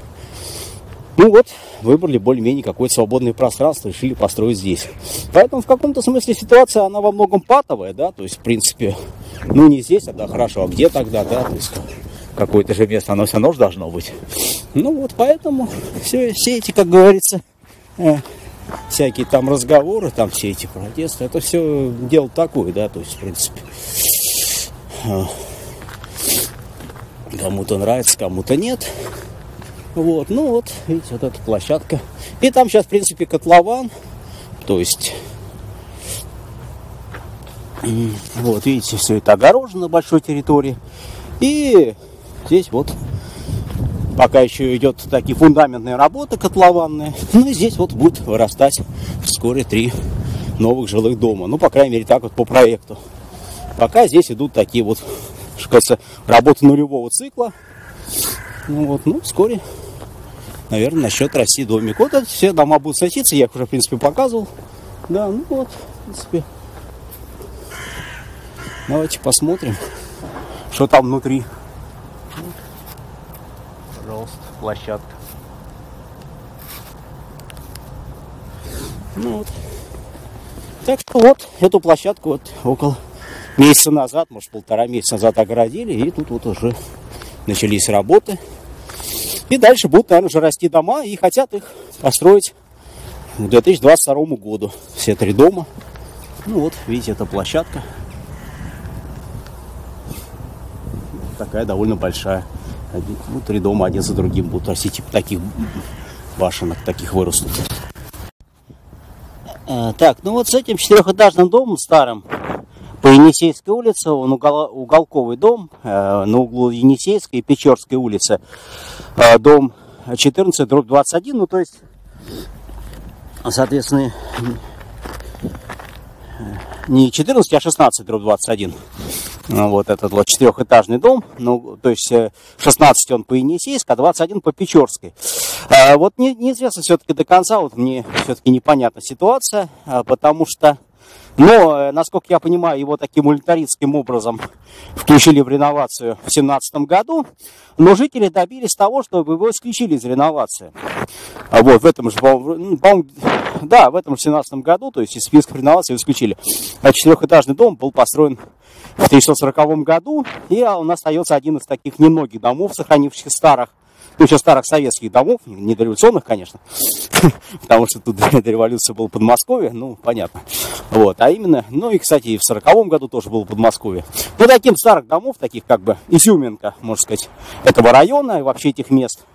Ну вот, выбрали более-менее какое-то свободное пространство, решили построить здесь. Поэтому в каком-то смысле ситуация, она во многом патовая, да, то есть, в принципе, ну не здесь, а да, хорошо, а где тогда, да, то есть какое-то же место, оно все равно же должно быть. Ну вот, поэтому все, все эти, как говорится, э, всякие там разговоры, там все эти протесты, это все дело такое, да, то есть, в принципе, а, кому-то нравится, кому-то нет. Вот, ну вот, видите, вот эта площадка. И там сейчас, в принципе, котлован, то есть, вот, видите, все это огорожено на большой территории. И здесь вот Пока еще идет такие фундаментные работы котлованные. Ну и здесь вот будет вырастать вскоре три новых жилых дома. Ну, по крайней мере, так вот по проекту. Пока здесь идут такие вот что кажется, работа нулевого цикла. Ну вот, ну, вскоре, наверное, начнет расти домик. Вот эти все дома будут садиться, я их уже, в принципе, показывал. Да, ну вот, в принципе. Давайте посмотрим, что там внутри. Площадка. Ну вот. Так что вот, эту площадку вот около месяца назад, может полтора месяца назад огородили, и тут вот уже начались работы. И дальше будут, наверное, уже расти дома, и хотят их построить к 2022 году. Все три дома. Ну вот, видите, это площадка. Такая довольно большая. Ну, три дома один за другим будут расти, типа таких башенок, таких вырастут. Э, так, ну вот с этим четырехэтажным домом старым по Енисейской улице, он угол, уголковый дом э, на углу Енисейской и Печорской улицы, э, дом 14, дробь 21, ну то есть, соответственно, не 14, а 16, дробь 21. Ну, вот этот вот четырехэтажный дом, ну, то есть 16 он по Енисейской, а 21 по Печорской. А, вот не, неизвестно все-таки до конца, вот мне все-таки непонятна ситуация, а, потому что но, э, насколько я понимаю, его таким улитаристским образом включили в реновацию в 2017 году. Но жители добились того, чтобы его исключили из реновации. А вот в этом же, ну, да, в этом же 17 году, то есть из списка реновации исключили. А четырехэтажный дом был построен в 1940 году, и он остается один из таких немногих домов, сохранившихся старых ну, еще старых советских домов, не дореволюционных, конечно, потому что тут до революции было Подмосковье, ну, понятно. Вот, а именно, ну и, кстати, и в сороковом году тоже было Подмосковье. Ну, таким старых домов, таких как бы изюминка, можно сказать, этого района и вообще этих мест.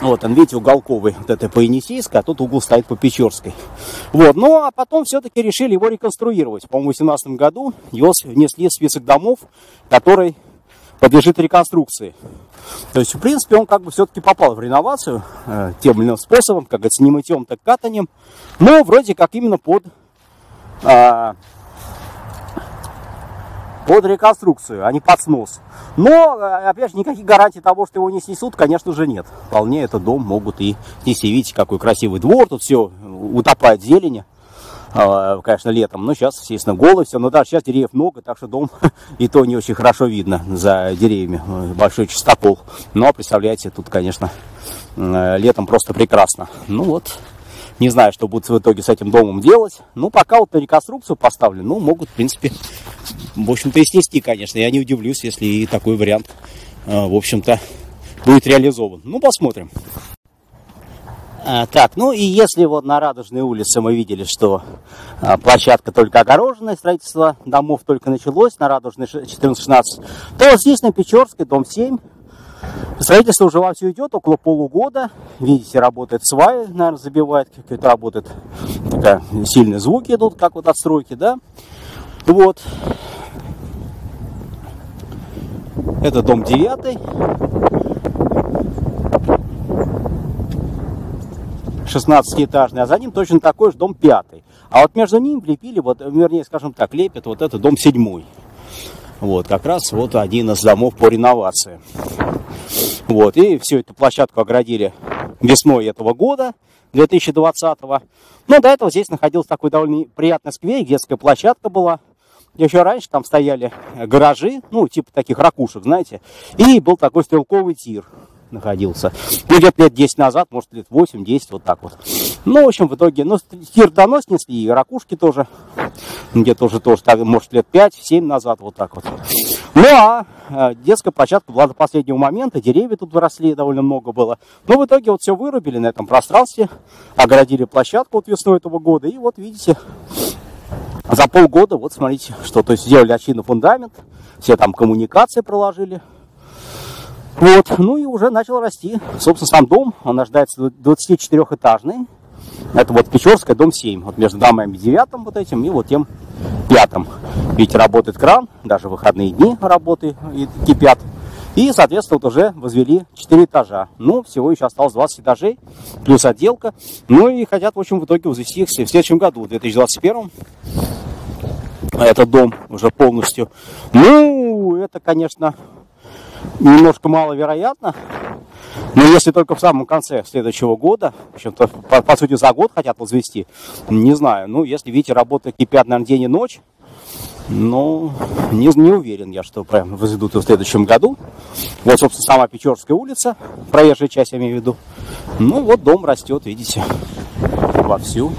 Вот он, видите, уголковый, вот это по Енисейской, а тут угол стоит по Печорской. Вот, ну а потом все-таки решили его реконструировать. По-моему, в 2018 году его внесли в список домов, который подлежит реконструкции. То есть, в принципе, он как бы все-таки попал в реновацию э, тем или иным способом, как говорится, не мытьем, так катанием, но вроде как именно под, э, под реконструкцию, а не под снос. Но, э, опять же, никаких гарантий того, что его не снесут, конечно же, нет. Вполне этот дом могут и снести. Видите, какой красивый двор, тут все утопает в зелени. А, конечно, летом. Но сейчас, естественно, голо все. Но даже сейчас деревьев много, так что дом и то не очень хорошо видно за деревьями. Большой чистокол. Но, представляете, тут, конечно, летом просто прекрасно. Ну вот, не знаю, что будут в итоге с этим домом делать. Ну, пока вот на реконструкцию поставлен, ну, могут, в принципе, в общем-то, и снести, конечно. Я не удивлюсь, если и такой вариант, а, в общем-то, будет реализован. Ну, посмотрим. А, так, ну и если вот на Радужной улице мы видели, что а, площадка только огороженная, строительство домов только началось, на Радужной 14-16, то здесь на Печорской, дом 7, строительство уже вовсю идет, около полугода. Видите, работает сваи, наверное, забивает, какие-то работает, такая, сильные звуки идут, как вот от стройки, да. Вот. Это дом 9. 16-этажный, а за ним точно такой же дом 5. А вот между ним лепили, вот, вернее, скажем так, лепят вот этот дом 7. Вот, как раз вот один из домов по реновации. Вот, и всю эту площадку оградили весной этого года, 2020 -го. Но до этого здесь находился такой довольно приятный сквер, детская площадка была. Еще раньше там стояли гаражи, ну, типа таких ракушек, знаете. И был такой стрелковый тир находился. Ну, где-то лет 10 назад, может, лет 8-10, вот так вот. Ну, в общем, в итоге, ну, тир давно снесли, и ракушки тоже, где-то уже тоже, так, может, лет 5-7 назад, вот так вот. Ну, а э, детская площадка была до последнего момента, деревья тут выросли, довольно много было. Но в итоге вот все вырубили на этом пространстве, оградили площадку вот весной этого года, и вот видите, за полгода, вот смотрите, что, то есть сделали очинный фундамент, все там коммуникации проложили, вот, ну и уже начал расти. Собственно, сам дом, он ожидается 24-этажный. Это вот Печорская, дом 7. Вот между домами 9 вот этим и вот тем пятым. Видите, работает кран, даже выходные дни работы и кипят. И, соответственно, вот уже возвели 4 этажа. Ну, всего еще осталось 20 этажей, плюс отделка. Ну и хотят, в общем, в итоге возвести их в следующем году, в 2021 этот дом уже полностью. Ну, это, конечно, немножко маловероятно. Но если только в самом конце следующего года, в общем-то, по, по сути, за год хотят возвести, не знаю. Ну, если, видите, работы кипят, наверное, день и ночь, ну, не, не уверен я, что прям возведут в следующем году. Вот, собственно, сама Печорская улица, проезжая часть, я имею в виду. Ну, вот дом растет, видите, вовсю.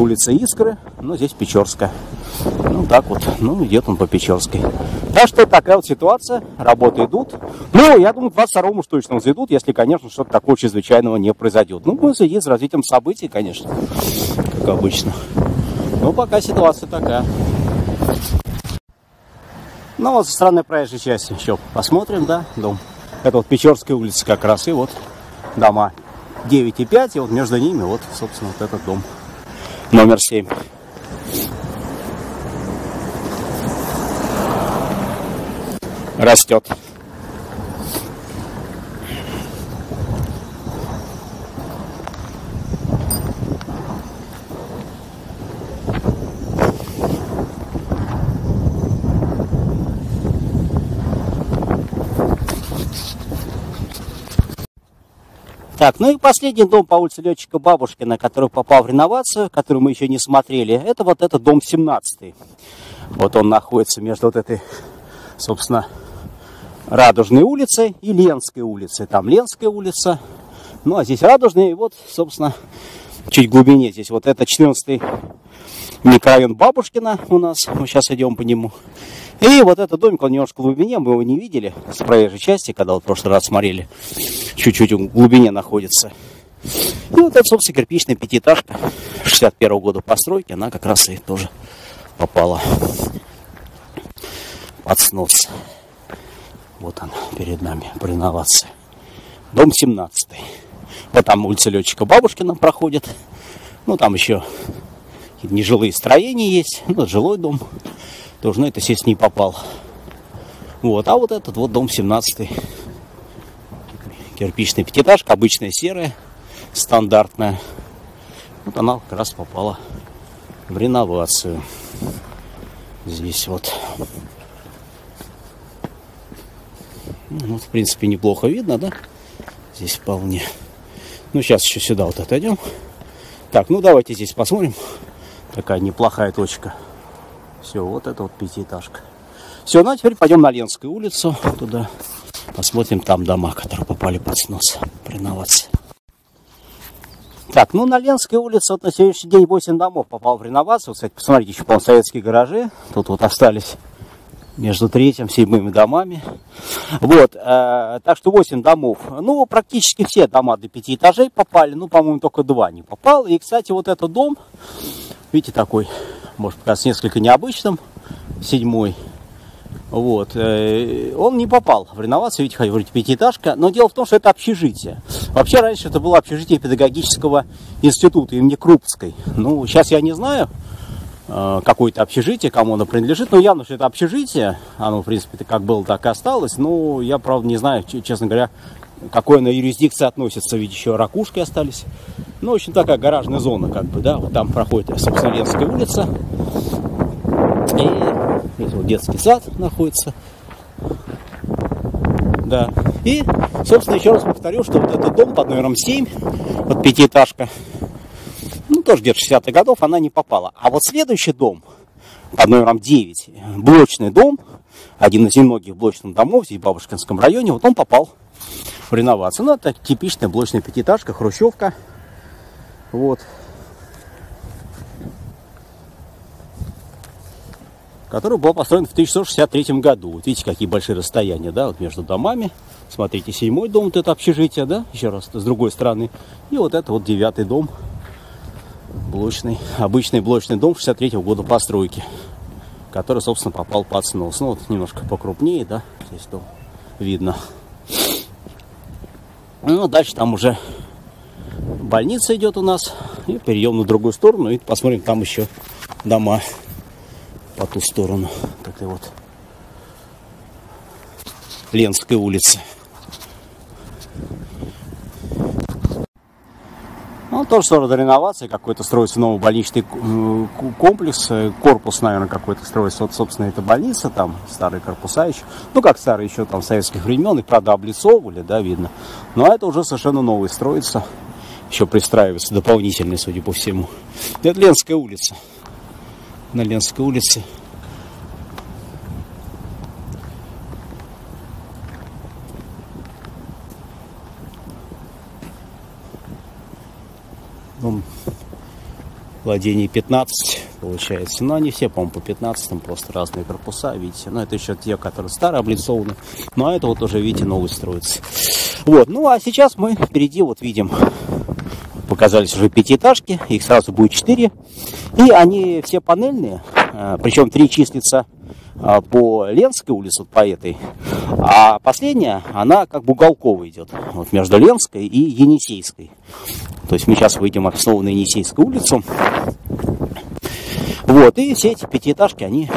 Улица Искры, ну, здесь Печорская. Ну, так вот, ну, идет он по Печорской. Так что такая вот ситуация, работы идут. Ну, я думаю, 22 уж точно возведут, если, конечно, что-то такого чрезвычайного не произойдет. Ну, будем следить за развитием событий, конечно, как обычно. Ну, пока ситуация такая. Ну, вот со стороны проезжей части еще посмотрим, да, дом. Это вот Печорская улица как раз, и вот дома 9 и 5, и вот между ними вот, собственно, вот этот дом номер 7. Растет. Так, ну и последний дом по улице Летчика Бабушкина, который попал в реновацию, который мы еще не смотрели, это вот этот дом 17. Вот он находится между вот этой, собственно, Радужной улицей и Ленской улицей. Там Ленская улица, ну а здесь Радужная, и вот, собственно, чуть глубине здесь. Вот это 14 микрорайон Бабушкина у нас, мы сейчас идем по нему. И вот этот домик, он немножко в глубине, мы его не видели с проезжей части, когда вот в прошлый раз смотрели. Чуть-чуть в глубине находится. И вот эта, собственно, кирпичная пятиэтажка 61 -го года постройки, она как раз и тоже попала под снос. Вот она перед нами, инновации. Дом 17. Вот там улица Летчика Бабушкина проходит. Ну, там еще нежилые строения есть. Ну, жилой дом тоже, ну, это, естественно, не попал. Вот, а вот этот вот дом 17 кирпичная пятиэтажка, обычная серая, стандартная. Вот она как раз попала в реновацию. Здесь вот. Ну, в принципе, неплохо видно, да? Здесь вполне. Ну, сейчас еще сюда вот отойдем. Так, ну давайте здесь посмотрим. Такая неплохая точка. Все, вот это вот пятиэтажка. Все, ну а теперь пойдем на Ленскую улицу, туда посмотрим там дома, которые попали под снос, реновации. Так, ну на Ленской улице вот на сегодняшний день 8 домов попал в реновацию. Кстати, посмотрите, еще, по советские гаражи. Тут вот остались между третьим и седьмыми домами. Вот, э, так что 8 домов. Ну, практически все дома до 5 этажей попали. Ну, по-моему, только два не попало. И, кстати, вот этот дом, видите, такой может показаться несколько необычным, седьмой. Вот. Э, он не попал в реновацию, видите, говорите, пятиэтажка. Но дело в том, что это общежитие. Вообще раньше это было общежитие педагогического института имени Крупской. Ну, сейчас я не знаю, э, какое-то общежитие, кому оно принадлежит. Но явно, что это общежитие. Оно, в принципе, как было, так и осталось. Но я, правда, не знаю, честно говоря, какой она юрисдикция относится. Ведь еще ракушки остались. Ну, в общем, такая гаражная зона, как бы, да, вот там проходит, собственно, Ленская улица. И вот детский сад находится. Да. И, собственно, еще раз повторю, что вот этот дом под номером 7, вот пятиэтажка, ну, тоже где-то 60-х годов, она не попала. А вот следующий дом под номером 9, блочный дом, один из немногих блочных домов здесь в Бабушкинском районе, вот он попал реновацию. Ну, это типичная блочная пятиэтажка, хрущевка, вот. Который был построен в 1963 году. Вот видите, какие большие расстояния, да, вот между домами. Смотрите, седьмой дом, вот это общежитие, да, еще раз, с другой стороны. И вот это вот девятый дом, блочный, обычный блочный дом 63 -го года постройки. Который, собственно, попал под снос. Ну, вот немножко покрупнее, да, здесь дом видно. Ну, дальше там уже больница идет у нас. И перейдем на другую сторону и посмотрим там еще дома по ту сторону. Такая вот Ленская улица. Ну, тоже что реновация, какой-то строится новый больничный комплекс, э, корпус, наверное, какой-то строится, вот, собственно, это больница, там старые корпуса еще, ну, как старые еще там советских времен, их, правда, облицовывали, да, видно, но это уже совершенно новый строится, еще пристраивается дополнительный, судя по всему. Это Ленская улица, на Ленской улице дом владений 15 получается. Но они все, по-моему, по 15, просто разные корпуса, видите. Но это еще те, которые старые облицованы. Ну, а это вот уже, видите, новый строится. Вот, ну, а сейчас мы впереди вот видим, показались уже пятиэтажки, их сразу будет 4. И они все панельные, а, причем три числится по Ленской улице, по этой, а последняя, она как бы уголковая идет, вот между Ленской и Енисейской. То есть мы сейчас выйдем снова на Енисейскую улицу. Вот, и все эти пятиэтажки, они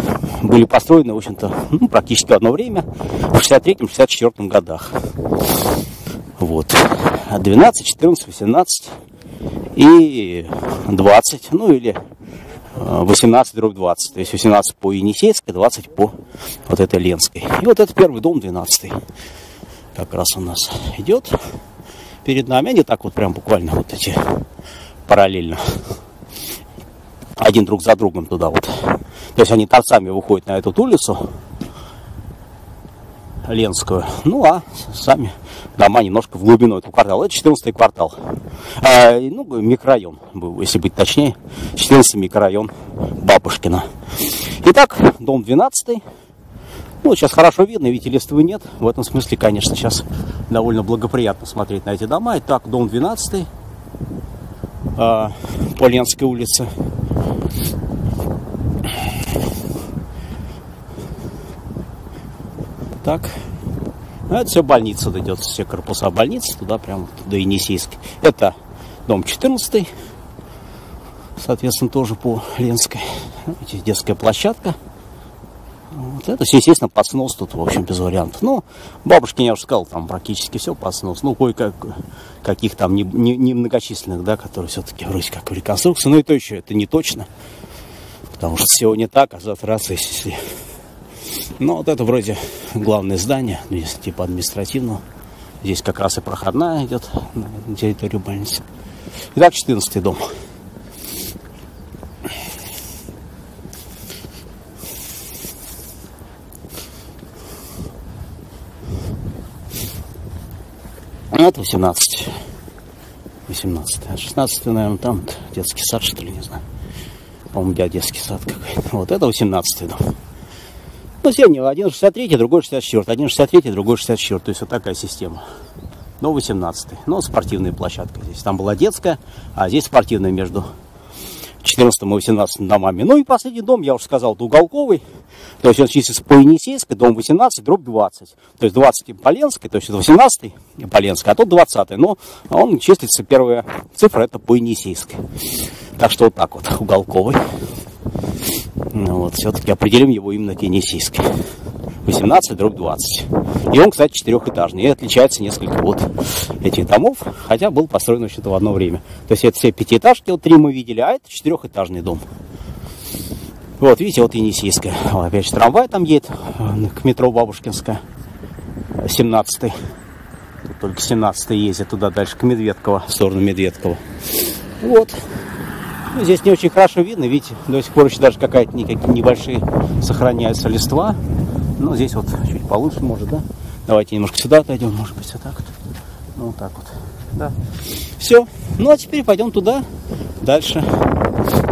были построены, в общем-то, ну, практически в одно время, в 63-64 годах. Вот. 12, 14, 18 и 20, ну или 18 дробь 20. То есть 18 по Енисейской, 20 по вот этой Ленской. И вот это первый дом, 12 как раз у нас идет перед нами. Они так вот прям буквально вот эти параллельно. Один друг за другом туда вот. То есть они торцами выходят на эту улицу. Ленскую. Ну, а сами дома немножко в глубину этого квартала. Это 14 квартал. А, ну, микрорайон, если быть точнее. 14 микрорайон Бабушкина. Итак, дом 12 ну, сейчас хорошо видно, видите, листвы нет. В этом смысле, конечно, сейчас довольно благоприятно смотреть на эти дома. Итак, дом 12 э, а, по Ленской улице. Так. Ну, это все больница идет, все корпуса больницы, туда прямо до Енисейской. Это дом 14 соответственно, тоже по Ленской. Видите, детская площадка. Вот это все, естественно, под снос тут, в общем, без вариантов. Ну, бабушке я уже сказал, там практически все под снос. Ну, кое-как, каких там немногочисленных, не, не да, которые все-таки вроде как в реконструкции. Но и то еще это не точно. Потому что сегодня так, а завтра раз, если... Ну, вот это вроде главное здание, ну, типа административного. Здесь как раз и проходная идет на территорию больницы. Итак, 14 дом. Ну, это 18. 18. А 16, наверное, там детский сад, что ли, не знаю. По-моему, где детский сад какой-то. Вот это 18 дом. Ну, они, один 63, другой 64. Один 63, другой 64. То есть вот такая система. Но 18. Но спортивная площадка здесь. Там была детская, а здесь спортивная между 14 и 18 домами. Ну и последний дом, я уже сказал, это уголковый. То есть он числится по Енисейской, дом 18, дробь 20. То есть 20 Поленской, то есть это 18 Поленская, а тут 20. Но он числится, первая цифра, это по Енисейской. Так что вот так вот, уголковый. Ну, вот, все-таки определим его именно к Енисейской. 18 дробь 20. И он, кстати, четырехэтажный. И отличается несколько от этих домов, хотя был построен вообще-то в одно время. То есть это все пятиэтажки, вот три мы видели, а это четырехэтажный дом. Вот, видите, вот Енисейская. Вот, опять же, трамвай там едет э, к метро Бабушкинская. 17 -й. Только 17 ездит туда дальше, к Медведково, в сторону Медведкова. Вот. Ну, здесь не очень хорошо видно, видите, до сих пор еще даже какая-то небольшие сохраняются листва. Ну, здесь вот чуть получше может, да? Давайте немножко сюда отойдем, может быть, вот так вот. Ну, вот так вот. Да. Все. Ну, а теперь пойдем туда, дальше.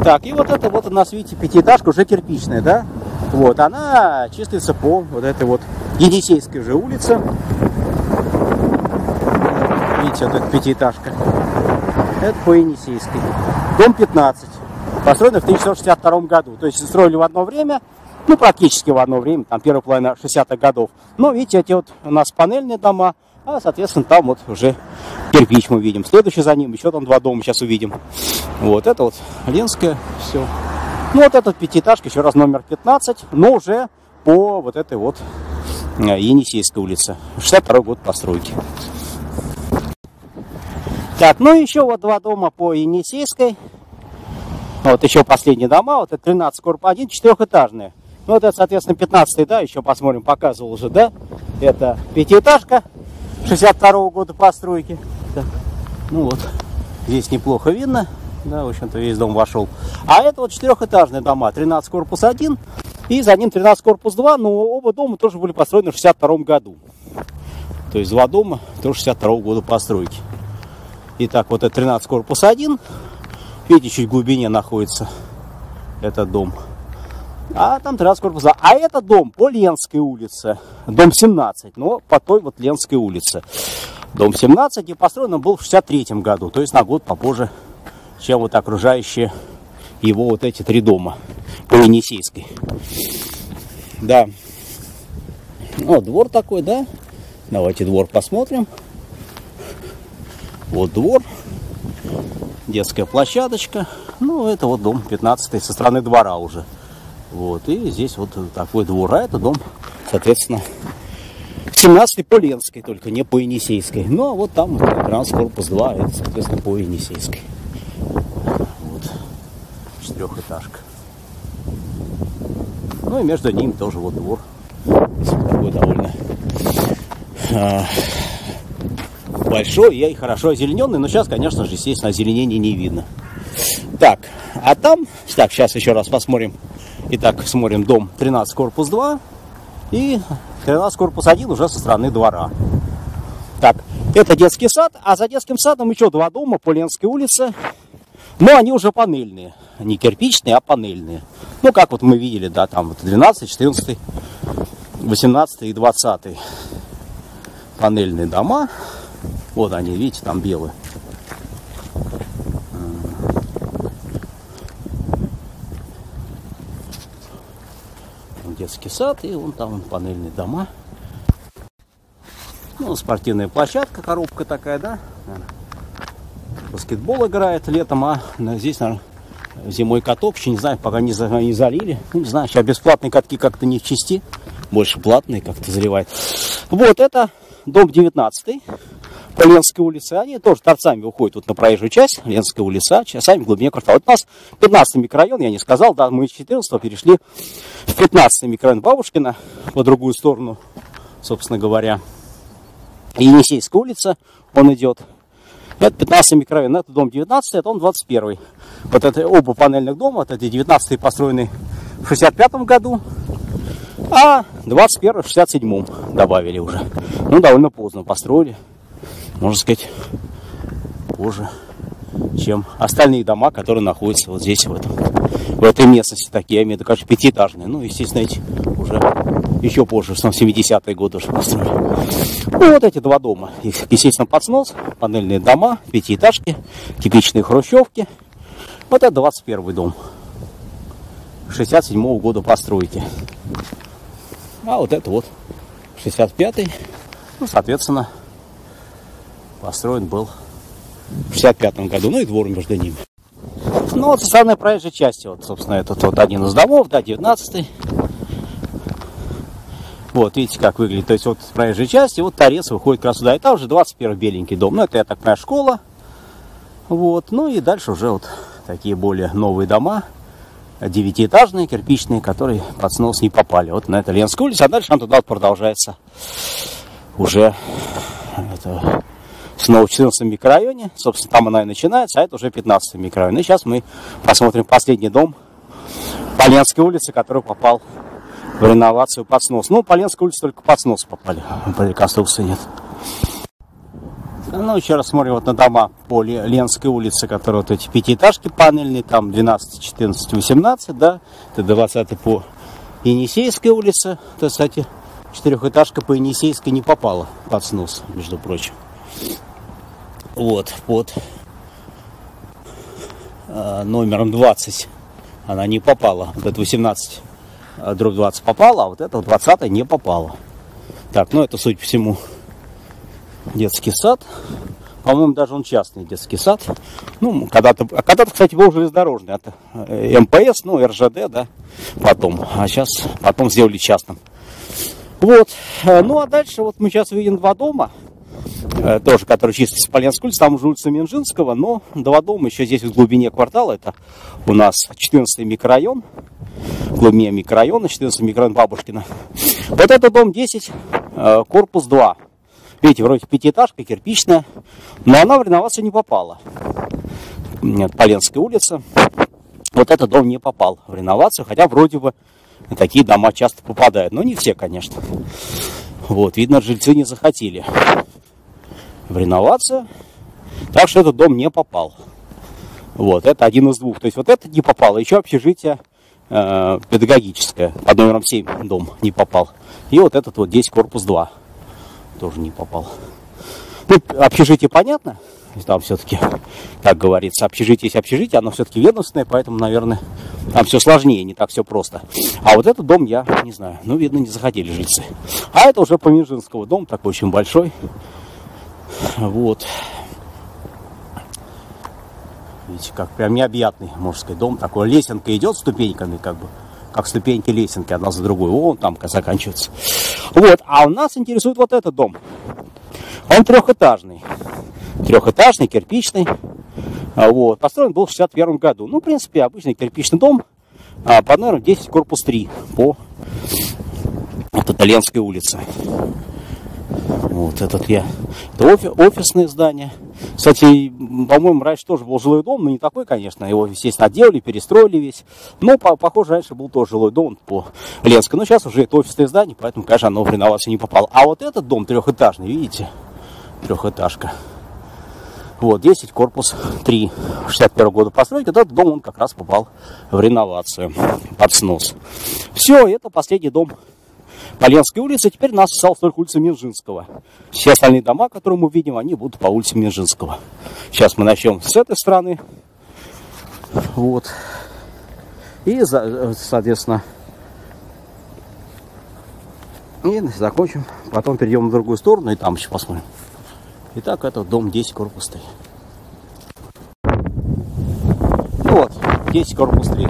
Так, и вот это вот у нас, видите, пятиэтажка уже кирпичная, да? Вот, она числится по вот этой вот Енисейской же улице. Видите, вот эта пятиэтажка. Это по Енисейской. Дом 15. Построен в 1962 году. То есть строили в одно время ну, практически в одно время, там первая половина 60-х годов. Но, видите, эти вот у нас панельные дома, а, соответственно, там вот уже кирпич мы видим. Следующий за ним, еще там два дома сейчас увидим. Вот, это вот Ленская, все. Ну, вот этот пятиэтажка, еще раз номер 15, но уже по вот этой вот э, Енисейской улице. 62 год постройки. Так, ну еще вот два дома по Енисейской. Вот еще последние дома. Вот это 13 корпус, один четырехэтажные. Ну, вот это, соответственно, 15 да, еще посмотрим, показывал уже, да. Это пятиэтажка 62 -го года постройки. Так. Ну вот, здесь неплохо видно. Да, в общем-то, весь дом вошел. А это вот четырехэтажные дома. 13 корпус 1 и за ним 13 корпус 2. Но оба дома тоже были построены в 62 году. То есть два дома тоже 62 -го года постройки. Итак, вот это 13 корпус 1. Видите, чуть в глубине находится этот дом. А там 13 корпус 2. А это дом по Ленской улице. Дом 17, но по той вот Ленской улице. Дом 17 и построен он был в 63 году. То есть на год попозже, чем вот окружающие его вот эти три дома по Енисейской. Да. Вот двор такой, да? Давайте двор посмотрим. Вот двор. Детская площадочка. Ну, это вот дом 15 со стороны двора уже. Вот. И здесь вот такой двор. А это дом, соответственно, 17 по Ленской, только не по Енисейской. Ну, а вот там транс корпус 2, это, соответственно, по Енисейской. Вот. Четырехэтажка. Ну и между ними тоже вот двор. Вот такой довольно а, большой и хорошо озелененный, но сейчас, конечно же, естественно, озеленения не видно. Так, а там, так, сейчас еще раз посмотрим. Итак, смотрим дом 13, корпус 2 и 13, корпус 1 уже со стороны двора. Так, это детский сад, а за детским садом еще два дома по Ленской улице. Но они уже панельные, не кирпичные, а панельные. Ну, как вот мы видели, да, там вот 12, 14, 18 и 20 панельные дома. Вот они, видите, там белые. Детский сад и вон там панельные дома. Ну, спортивная площадка, коробка такая, да. Баскетбол играет летом, а здесь, наверное, зимой каток, еще не знаю, пока не, залили. Ну, не знаю, сейчас бесплатные катки как-то не в части, больше платные как-то заливают. Вот это дом 19 по Ленской улице. Они тоже торцами уходят вот на проезжую часть, Ленская улица, часами в глубине квартала. Вот у нас 15 микрорайон, я не сказал, да, мы из 14 перешли в 15 микрорайон Бабушкина, по другую сторону, собственно говоря. Енисейская улица, он идет. Это 15 микрорайон, это дом 19, это дом 21. Вот это оба панельных дома, вот эти 19 построены в 65 году, а 21 в 67 добавили уже. Ну, довольно поздно построили. Можно сказать, позже, чем остальные дома, которые находятся вот здесь, в, этом, в этой местности. Такие, я имею в виду, конечно, пятиэтажные. Ну, естественно, эти уже еще позже, в 70-е годы уже построили. Ну, вот эти два дома. Естественно, под снос, панельные дома, пятиэтажки, типичные хрущевки. Вот это 21 дом. 67 -го года постройки. А вот это вот 65-й. Ну, соответственно, построен был в 65 году. Ну и двор между ними. Ну вот со стороны проезжей части, вот, собственно, этот вот один из домов, да, 19 -й. Вот, видите, как выглядит. То есть вот с проезжей части, вот торец выходит как раз сюда. И там уже 21 беленький дом. Ну, это, я так понимаю, школа. Вот, ну и дальше уже вот такие более новые дома девятиэтажные, кирпичные, которые под снос не попали. Вот на это Ленская улица, а дальше он туда вот продолжается уже это, снова в 14 микрорайоне. Собственно, там она и начинается, а это уже 15 микрорайон. И сейчас мы посмотрим последний дом по Ленской улице, который попал в реновацию под снос. Ну, по Ленской улице только под снос попали, по реконструкции нет. Ну, еще раз смотрим вот на дома по Ленской улице, которые вот эти пятиэтажки панельные, там 12, 14, 18, да, это 20 по Енисейской улице, это, кстати, четырехэтажка по Енисейской не попала под снос, между прочим. Вот, под э, номером 20 она не попала, вот это 18 э, дробь 20 попала, а вот это 20 не попала. Так, ну это, по всему, детский сад. По-моему, даже он частный детский сад. Ну, когда-то, а когда-то, кстати, был железнодорожный. Это МПС, ну, РЖД, да, потом. А сейчас, потом сделали частным. Вот. Э, ну, а дальше вот мы сейчас видим два дома. Э, тоже, который чисто с Поленской улицы, там уже улица Минжинского, но два дома еще здесь в глубине квартала, это у нас 14 микрорайон, в глубине микрорайона, 14 микрорайон Бабушкина. Вот это дом 10, э, корпус 2. Видите, вроде пятиэтажка, кирпичная, но она в реновацию не попала. Нет, Поленская улица. Вот этот дом не попал в реновацию, хотя вроде бы такие дома часто попадают. Но не все, конечно. Вот, видно, жильцы не захотели в реновацию. Так что этот дом не попал. Вот, это один из двух. То есть вот это не попало. Еще общежитие э, педагогическое под номером 7 дом не попал. И вот этот вот здесь корпус 2 тоже не попал. Ну, общежитие понятно. Там все-таки, как говорится, общежитие есть общежитие, оно все-таки ведомственное, поэтому, наверное, там все сложнее, не так все просто. А вот этот дом я не знаю. Ну, видно, не захотели жильцы. А это уже Поминжинского дом, такой очень большой. Вот. Видите, как прям необъятный, можно сказать, дом. Такой лесенка идет ступеньками, как бы, как ступеньки лесенки, одна за другой. Вон там заканчивается. Вот, а у нас интересует вот этот дом. Он трехэтажный. Трехэтажный, кирпичный. А, вот. Построен был в 61 году. Ну, в принципе, обычный кирпичный дом а, под номером 10, корпус 3 по Таталенской улице. Вот этот я. Это офи, офисное здание. Кстати, по-моему, раньше тоже был жилой дом, но не такой, конечно. Его, естественно, отделали, перестроили весь. Но, по похоже, раньше был тоже жилой дом по Ленской. Но сейчас уже это офисное здание, поэтому, конечно, оно в реновацию не попало. А вот этот дом трехэтажный, видите? Трехэтажка. Вот, 10, корпус 3, 61 года постройки. Этот дом, он как раз попал в реновацию, под снос. Все, это последний дом Поленской улицы. Теперь нас осталась только улица Минжинского. Все остальные дома, которые мы видим, они будут по улице Минжинского. Сейчас мы начнем с этой стороны. Вот. И, соответственно, и закончим. Потом перейдем на другую сторону и там еще посмотрим. Итак, это дом 10, корпус 3. Ну вот, 10, корпус 3.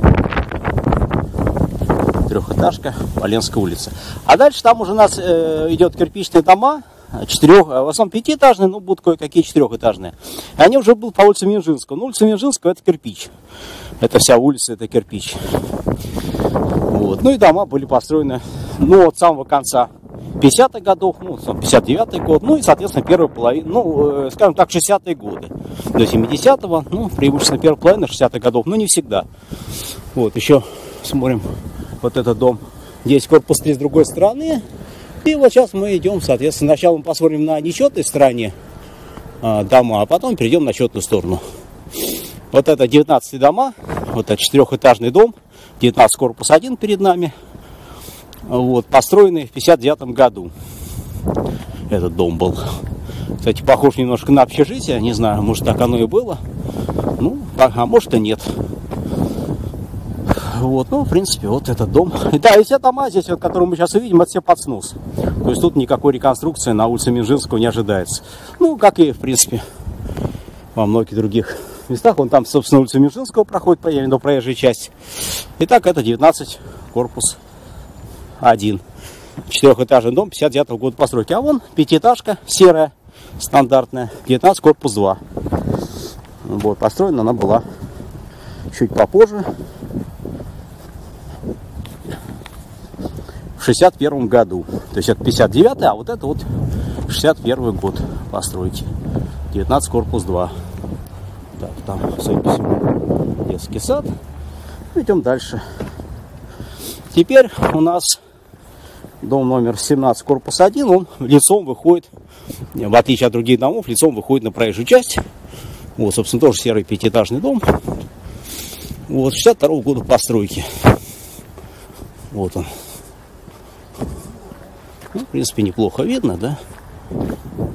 Трехэтажка, Поленская улица. А дальше там уже у нас э, идет кирпичные дома, четырех, в основном пятиэтажные, но будут кое-какие четырехэтажные. И они уже будут по улице Минжинского. Ну, улица Минжинского это кирпич. Это вся улица, это кирпич. Вот. Ну и дома были построены, ну, от самого конца 50-х годов, ну, 59-й год, ну и, соответственно, первая половина, ну, э, скажем так, 60-е годы. До 70-го, ну, преимущественно первая половина 60-х годов, но не всегда. Вот, еще смотрим вот этот дом. Здесь корпус 3 с другой стороны. И вот сейчас мы идем, соответственно, сначала мы посмотрим на нечетной стороне а, дома, а потом перейдем на четную сторону. Вот это 19 дома, вот это четырехэтажный дом, 19 корпус 1 перед нами вот, построенный в 59 году. Этот дом был. Кстати, похож немножко на общежитие, не знаю, может так оно и было. Ну, а может и нет. Вот, ну, в принципе, вот этот дом. И да, и все дома здесь, вот, которые мы сейчас увидим, это все под снос. То есть тут никакой реконструкции на улице Минжинского не ожидается. Ну, как и, в принципе, во многих других местах. Он там, собственно, улица Минжинского проходит, я имею в виду проезжая часть. Итак, это 19 корпус один. Четырехэтажный дом 59 -го года постройки. А вон пятиэтажка серая, стандартная, 19, корпус 2. Вот, построена она была чуть попозже. В 61 году. То есть это 59 а вот это вот 61 год постройки. 19 корпус 2. Так, там, по всему, детский сад. Идем дальше. Теперь у нас дом номер 17, корпус 1, он лицом выходит, в отличие от других домов, лицом выходит на проезжую часть. Вот, собственно, тоже серый пятиэтажный дом. Вот, 62 -го года постройки. Вот он. Ну, в принципе, неплохо видно, да?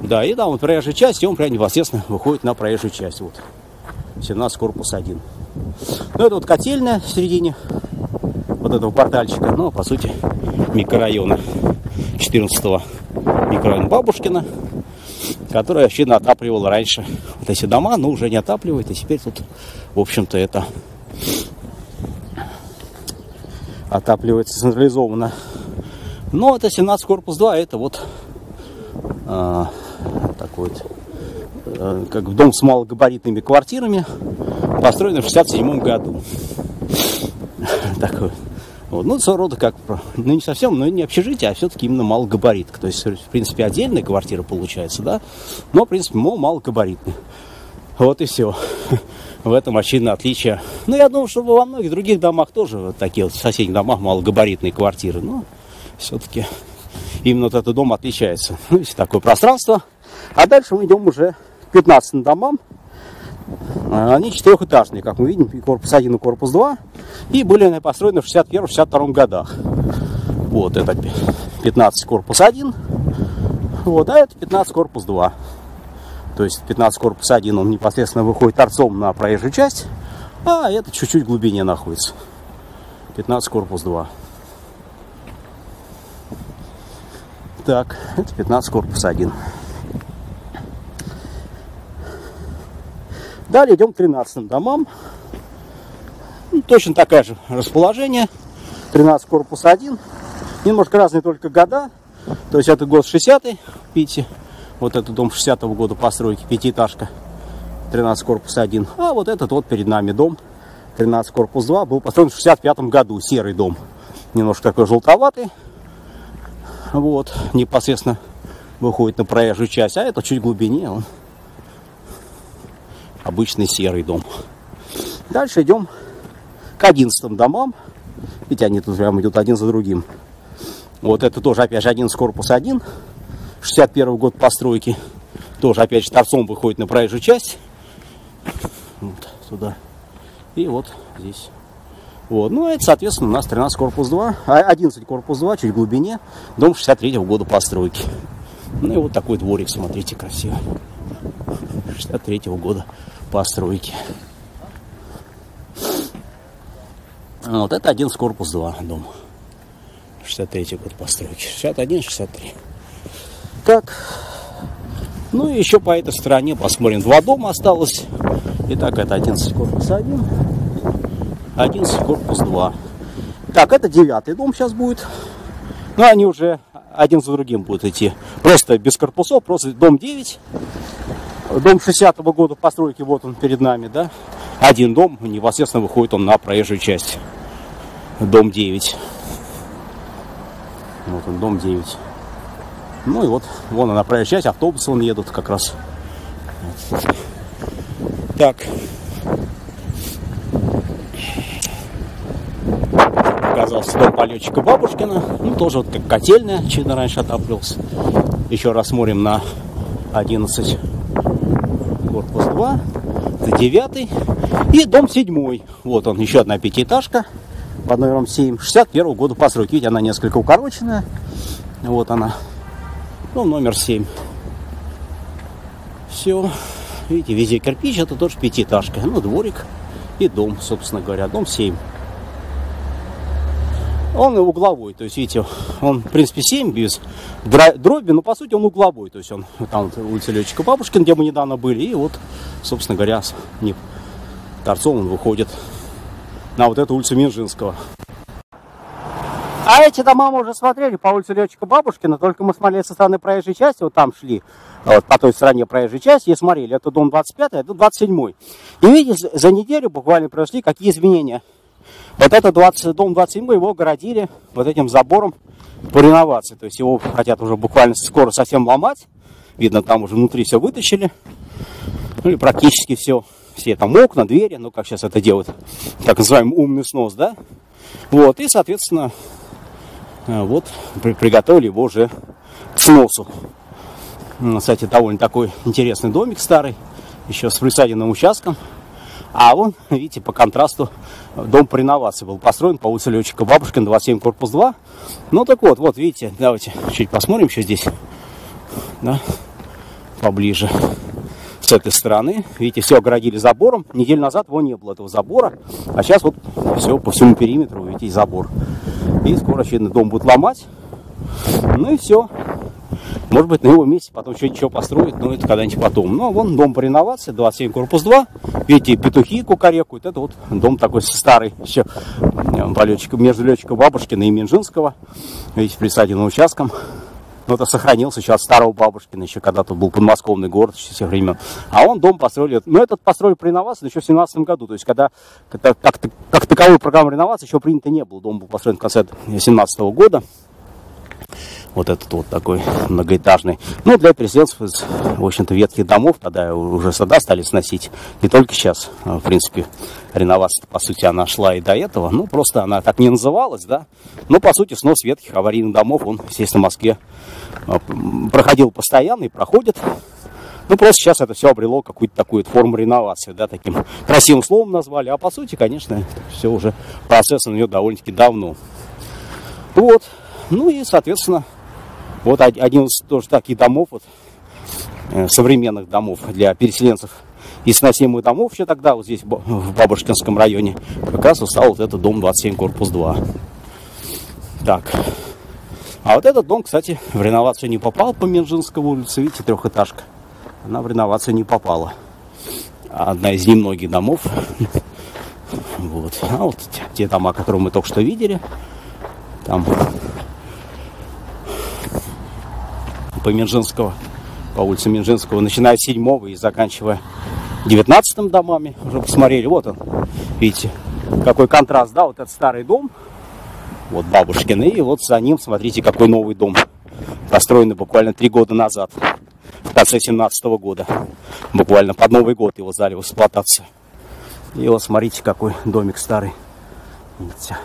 Да, и там вот проезжая часть, и он прям непосредственно выходит на проезжую часть. Вот. 17 корпус 1. Ну, это вот котельная в середине вот этого портальчика. Ну, по сути, микрорайона 14 микрорайона Бабушкина, который вообще отапливал раньше вот эти дома, но уже не отапливает, и теперь тут, в общем-то, это отапливается централизованно. Но это 17 корпус 2, это вот э, такой вот, э, как дом с малогабаритными квартирами, построенный в 67 году. Такой. Вот. Ну, своего рода как, ну не совсем, но не общежитие, а все-таки именно малогабаритка. То есть, в принципе, отдельная квартира получается, да, но, в принципе, мол, малогабаритная. Вот и все. В этом очевидно отличие. Ну, я думаю, что во многих других домах тоже вот такие вот в соседних домах малогабаритные квартиры. Но все-таки именно вот этот дом отличается. Ну, есть такое пространство. А дальше мы идем уже к 15 домам. А, они четырехэтажные, как мы видим, корпус 1 и корпус 2. И были они построены в 61-62 годах. Вот это 15 корпус 1. Вот, а это 15 корпус 2. То есть 15 корпус 1 он непосредственно выходит торцом на проезжую часть, а это чуть-чуть глубине находится. 15 корпус 2. Так, это 15 корпус 1. Далее идем к 13 домам. Ну, точно такое же расположение. 13 корпус 1. Немножко разные только года. То есть это год 60-й, видите. Вот этот дом 60-го года постройки, пятиэтажка. 13 корпус 1. А вот этот вот перед нами дом 13 корпус 2 был построен в 65 году. Серый дом. Немножко такой желтоватый. Вот, непосредственно выходит на проезжую часть. А это чуть в глубине. Он обычный серый дом. Дальше идем к 11 домам. Ведь они тут прямо идут один за другим. Вот это тоже, опять же, 11 корпус 1. 61 год постройки. Тоже, опять же, торцом выходит на проезжую часть. Вот сюда. И вот здесь. Вот. Ну, это, соответственно, у нас 13 корпус 2, 11 корпус 2, чуть в глубине. Дом 63 -го года постройки. Ну и вот такой дворик, смотрите, красивый. 63 -го года постройки. Вот это 11 корпус 2 дом. 63 год постройки. 61, 63. Так. Ну и еще по этой стороне посмотрим. Два дома осталось. Итак, это 11 корпус 1. 11 корпус 2. Так, это девятый дом сейчас будет. Ну, они уже один за другим будут идти. Просто без корпусов, просто дом 9. Дом 60-го года постройки, вот он перед нами, да. Один дом, непосредственно выходит он на проезжую часть. Дом 9. Вот он, дом 9. Ну и вот, вон она проезжая часть, автобусы вон едут как раз. Так. Показался дом полетчика Бабушкина. Ну, тоже вот как котельная, очевидно, раньше отапливался. Еще раз смотрим на 11 корпус 2. Это 9 и дом 7. Вот он, еще одна пятиэтажка под номером 7. 61 года постройки. Видите, она несколько укороченная. Вот она. Ну, номер 7. Все. Видите, везде кирпич, это тоже пятиэтажка. Ну, дворик и дом, собственно говоря. Дом 7. Он угловой, то есть, видите, он, в принципе, 7 без дроби, но, по сути, он угловой. То есть, он там улица Летчика Бабушкин, где мы недавно были, и вот, собственно говоря, не, торцом он выходит на вот эту улицу Минжинского. А эти дома мы уже смотрели по улице Летчика Бабушкина, только мы смотрели со стороны проезжей части, вот там шли, вот по той стороне проезжей части, и смотрели, это дом 25, а это 27. И видите, за неделю буквально произошли какие изменения. Вот это 20, дом 27, его огородили вот этим забором по реновации. То есть его хотят уже буквально скоро совсем ломать. Видно, там уже внутри все вытащили. Ну и практически все. Все там окна, двери, ну как сейчас это делают, так называемый умный снос, да? Вот, и, соответственно, Э, вот приготовили его уже к сносу. Кстати, довольно такой интересный домик старый, еще с присаденным участком. А вон, видите, по контрасту дом по реновации был построен по улице Летчика Бабушкина, 27, корпус 2. Ну так вот, вот видите, давайте чуть посмотрим еще здесь, да, поближе. С этой стороны, видите, все огородили забором. Неделю назад его не было, этого забора. А сейчас вот все по всему периметру, видите, забор. И скоро, очевидно, дом будут ломать. Ну и все. Может быть, на его месте потом что-нибудь еще построить, но это когда-нибудь потом. Ну, а вон дом по реновации, 27 корпус 2. Видите, петухи кукарекают. Это вот дом такой старый, еще по летчику, между летчиком Бабушкина и Минжинского. Видите, присаденным участком. но это сохранился еще от старого Бабушкина, еще когда-то был подмосковный город еще всех времен. А он дом построили, ну этот построили при реновации еще в 17 году, то есть когда, когда как, как таковой программы реновации еще принято не было, дом был построен в конце 17 года. Вот этот вот такой многоэтажный. Ну, для переселенцев из, в общем-то, ветхих домов, тогда уже сада стали сносить. Не только сейчас, а, в принципе, реновация, по сути, она шла и до этого. Ну, просто она так не называлась, да. Но, по сути, снос ветхих аварийных домов, он, естественно, в Москве а, проходил постоянно и проходит. Ну, просто сейчас это все обрело какую-то такую форму реновации, да, таким красивым словом назвали. А по сути, конечно, все уже процесс у нее довольно-таки давно. Вот. Ну и, соответственно, вот один из тоже таких домов, вот, э, современных домов для переселенцев из сносимых домов еще тогда, вот здесь в Бабушкинском районе, как раз стал вот этот дом 27, корпус 2. Так. А вот этот дом, кстати, в реновацию не попал по Минжинской улице, видите, трехэтажка. Она в реновацию не попала. Одна из немногих домов. Вот. А вот те дома, которые мы только что видели. Там по Минжинского, по улице Минжинского, начиная с 7 и заканчивая 19 домами. Уже посмотрели, вот он, видите, какой контраст, да, вот этот старый дом, вот бабушкин, и вот за ним, смотрите, какой новый дом, построенный буквально три года назад, в конце 17 -го года, буквально под Новый год его сдали в эксплуатацию. И вот смотрите, какой домик старый, видите,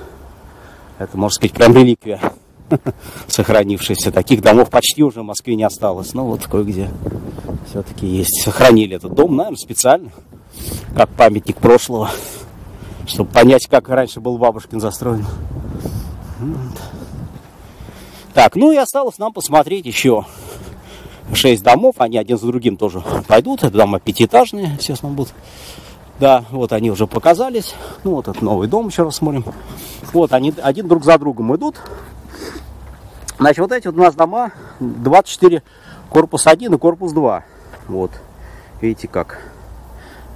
это, можно сказать, прям реликвия сохранившийся. Таких домов почти уже в Москве не осталось. Но вот кое-где все-таки есть. Сохранили этот дом, наверное, специально, как памятник прошлого, чтобы понять, как раньше был Бабушкин застроен. Так, ну и осталось нам посмотреть еще шесть домов. Они один за другим тоже пойдут. Это дома пятиэтажные, естественно, будут. Да, вот они уже показались. Ну, вот этот новый дом еще раз смотрим. Вот они один друг за другом идут. Значит, вот эти вот у нас дома 24, корпус 1 и корпус 2. Вот, видите как.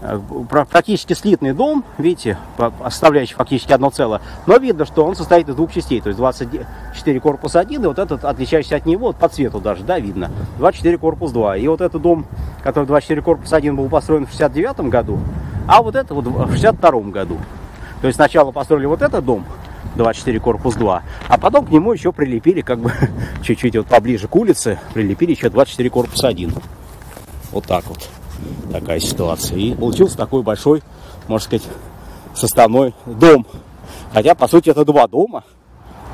Э, практически слитный дом, видите, оставляющий фактически одно целое. Но видно, что он состоит из двух частей. То есть 24 корпус 1 и вот этот, отличающийся от него, вот по цвету даже, да, видно. 24 корпус 2. И вот этот дом, который 24 корпус 1 был построен в 69 году, а вот это вот в 62 году. То есть сначала построили вот этот дом, 24 корпус 2. А потом к нему еще прилепили, как бы чуть-чуть вот поближе к улице, прилепили еще 24 корпус 1. Вот так вот. Такая ситуация. И получился такой большой, можно сказать, составной дом. Хотя, по сути, это два дома,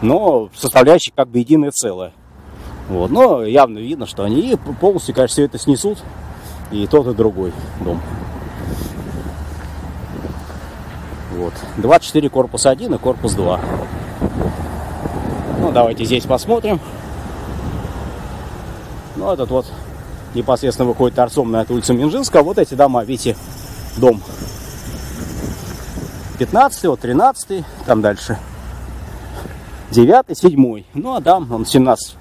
но составляющие как бы единое целое. Вот. Но явно видно, что они полностью, конечно, все это снесут. И тот, и другой дом. Вот. 24 корпус 1 и корпус 2. Ну, давайте здесь посмотрим. Ну, этот вот непосредственно выходит торцом на эту улицу Минжинская. Вот эти дома, видите, дом 15, вот 13, там дальше 9, 7. Ну, а там он 17.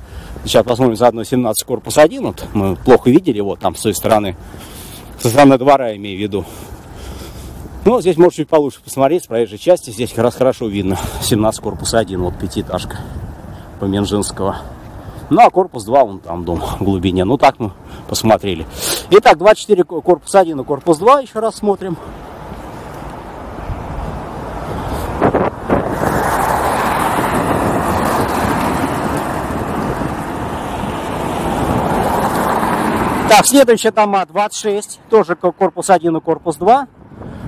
Сейчас посмотрим заодно 17 корпус 1. Вот мы плохо видели, вот там с той стороны, со стороны двора имею в виду. Ну, здесь можно чуть получше посмотреть с проезжей части. Здесь как раз хорошо видно. 17 корпус 1, вот пятиэтажка по Менжинского. Ну, а корпус 2, вон там дом в глубине. Ну, так мы посмотрели. Итак, 24 корпус 1 и корпус 2 еще раз смотрим. Так, следующая дома 26, тоже корпус 1 и корпус 2.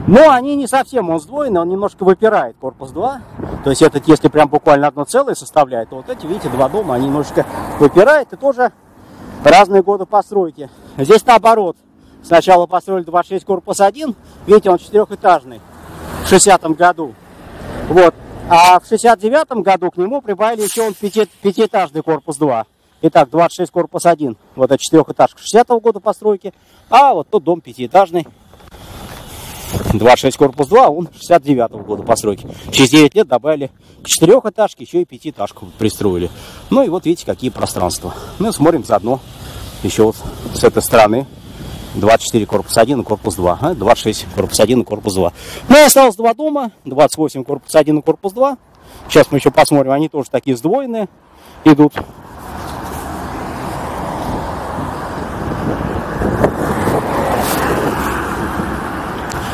Но они не совсем, он сдвоенный, он немножко выпирает, корпус 2. То есть этот, если прям буквально одно целое составляет, то вот эти, видите, два дома, они немножко выпирают и тоже разные годы постройки. Здесь наоборот. Сначала построили 26 корпус 1, видите, он четырехэтажный в 60 году. Вот. А в 69 году к нему прибавили еще он пяти, пятиэтажный корпус 2. Итак, 26 корпус 1, вот это четырехэтажка 60 -го года постройки, а вот тот дом пятиэтажный 26 корпус 2, он 69 -го года постройки. Через 9 лет добавили к четырехэтажке еще и пятиэтажку пристроили. Ну и вот видите, какие пространства. Мы смотрим заодно еще вот с этой стороны. 24 корпус 1 и корпус 2. 26 корпус 1 и корпус 2. Ну и осталось два дома. 28 корпус 1 и корпус 2. Сейчас мы еще посмотрим. Они тоже такие сдвоенные идут.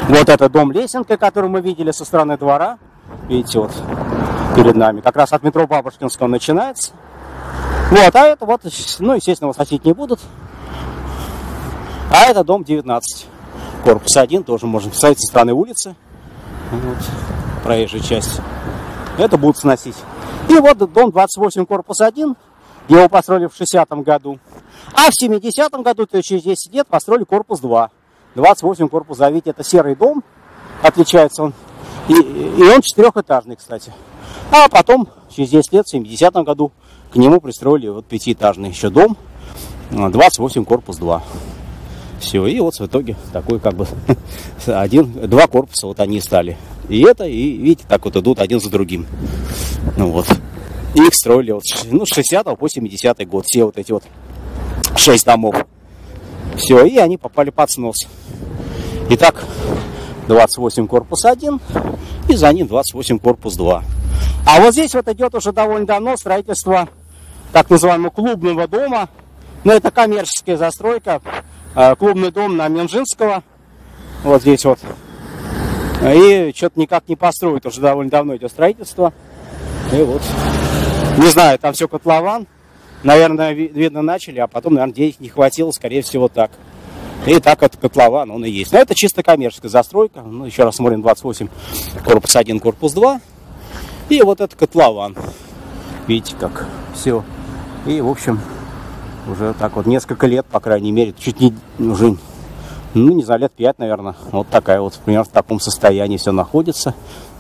Вот это дом лесенка, который мы видели со стороны двора. Видите, вот перед нами. Как раз от метро Бабушкинского начинается. Вот, а это вот, ну, естественно, его сносить не будут. А это дом 19. Корпус 1, тоже можно писать со стороны улицы. Вот, проезжая часть. Это будут сносить. И вот дом 28, корпус 1. Его построили в 60-м году. А в 70-м году, то есть через 10 лет, построили корпус 2. 28 корпус 2. Видите, это серый дом. Отличается он. И, и он четырехэтажный, кстати. А потом, через 10 лет, в 70-м году, к нему пристроили вот пятиэтажный еще дом. 28 корпус 2. Все, и вот в итоге такой как бы один, два корпуса вот они стали. И это, и видите, так вот идут один за другим. Ну вот. И их строили вот, ну, с 60 по 70 год. Все вот эти вот шесть домов. Все, и они попали под снос. Итак, 28 корпус 1 и за ним 28 корпус 2. А вот здесь вот идет уже довольно давно строительство так называемого клубного дома. Но это коммерческая застройка. Э, клубный дом на Минжинского. Вот здесь вот. И что-то никак не построить. Уже довольно давно идет строительство. И вот. Не знаю, там все котлован. Наверное, видно, начали, а потом, наверное, денег не хватило, скорее всего, так. И так это котлован, он и есть. Но это чисто коммерческая застройка. Ну, еще раз смотрим, 28, корпус 1, корпус 2. И вот это котлован. Видите, как все. И, в общем, уже так вот несколько лет, по крайней мере, чуть не уже, ну, не знаю, лет 5, наверное. Вот такая вот, примерно в таком состоянии все находится.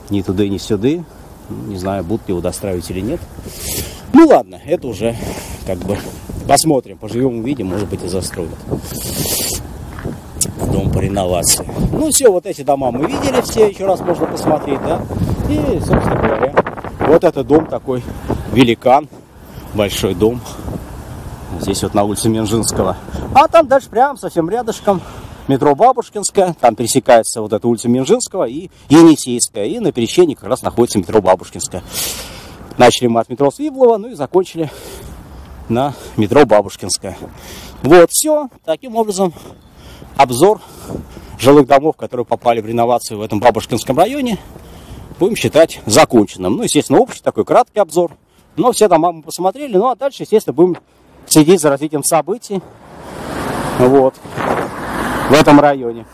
Ни туда, ни сюда. Не знаю, будут его достраивать или нет. Ну ладно, это уже как бы посмотрим, поживем, увидим, может быть и застроят дом по реновации. Ну все, вот эти дома мы видели все, еще раз можно посмотреть, да. И, собственно говоря, вот этот дом такой великан, большой дом. Здесь вот на улице Менжинского. А там дальше прям совсем рядышком метро Бабушкинская, там пересекается вот эта улица Минжинского и Енисейская, и на пересечении как раз находится метро Бабушкинская. Начали мы от метро Свиблова, ну и закончили на метро Бабушкинская. Вот, все. Таким образом, обзор жилых домов, которые попали в реновацию в этом Бабушкинском районе, будем считать законченным. Ну, естественно, общий такой краткий обзор. Но все дома мы посмотрели. Ну, а дальше, естественно, будем следить за развитием событий. Вот в этом районе.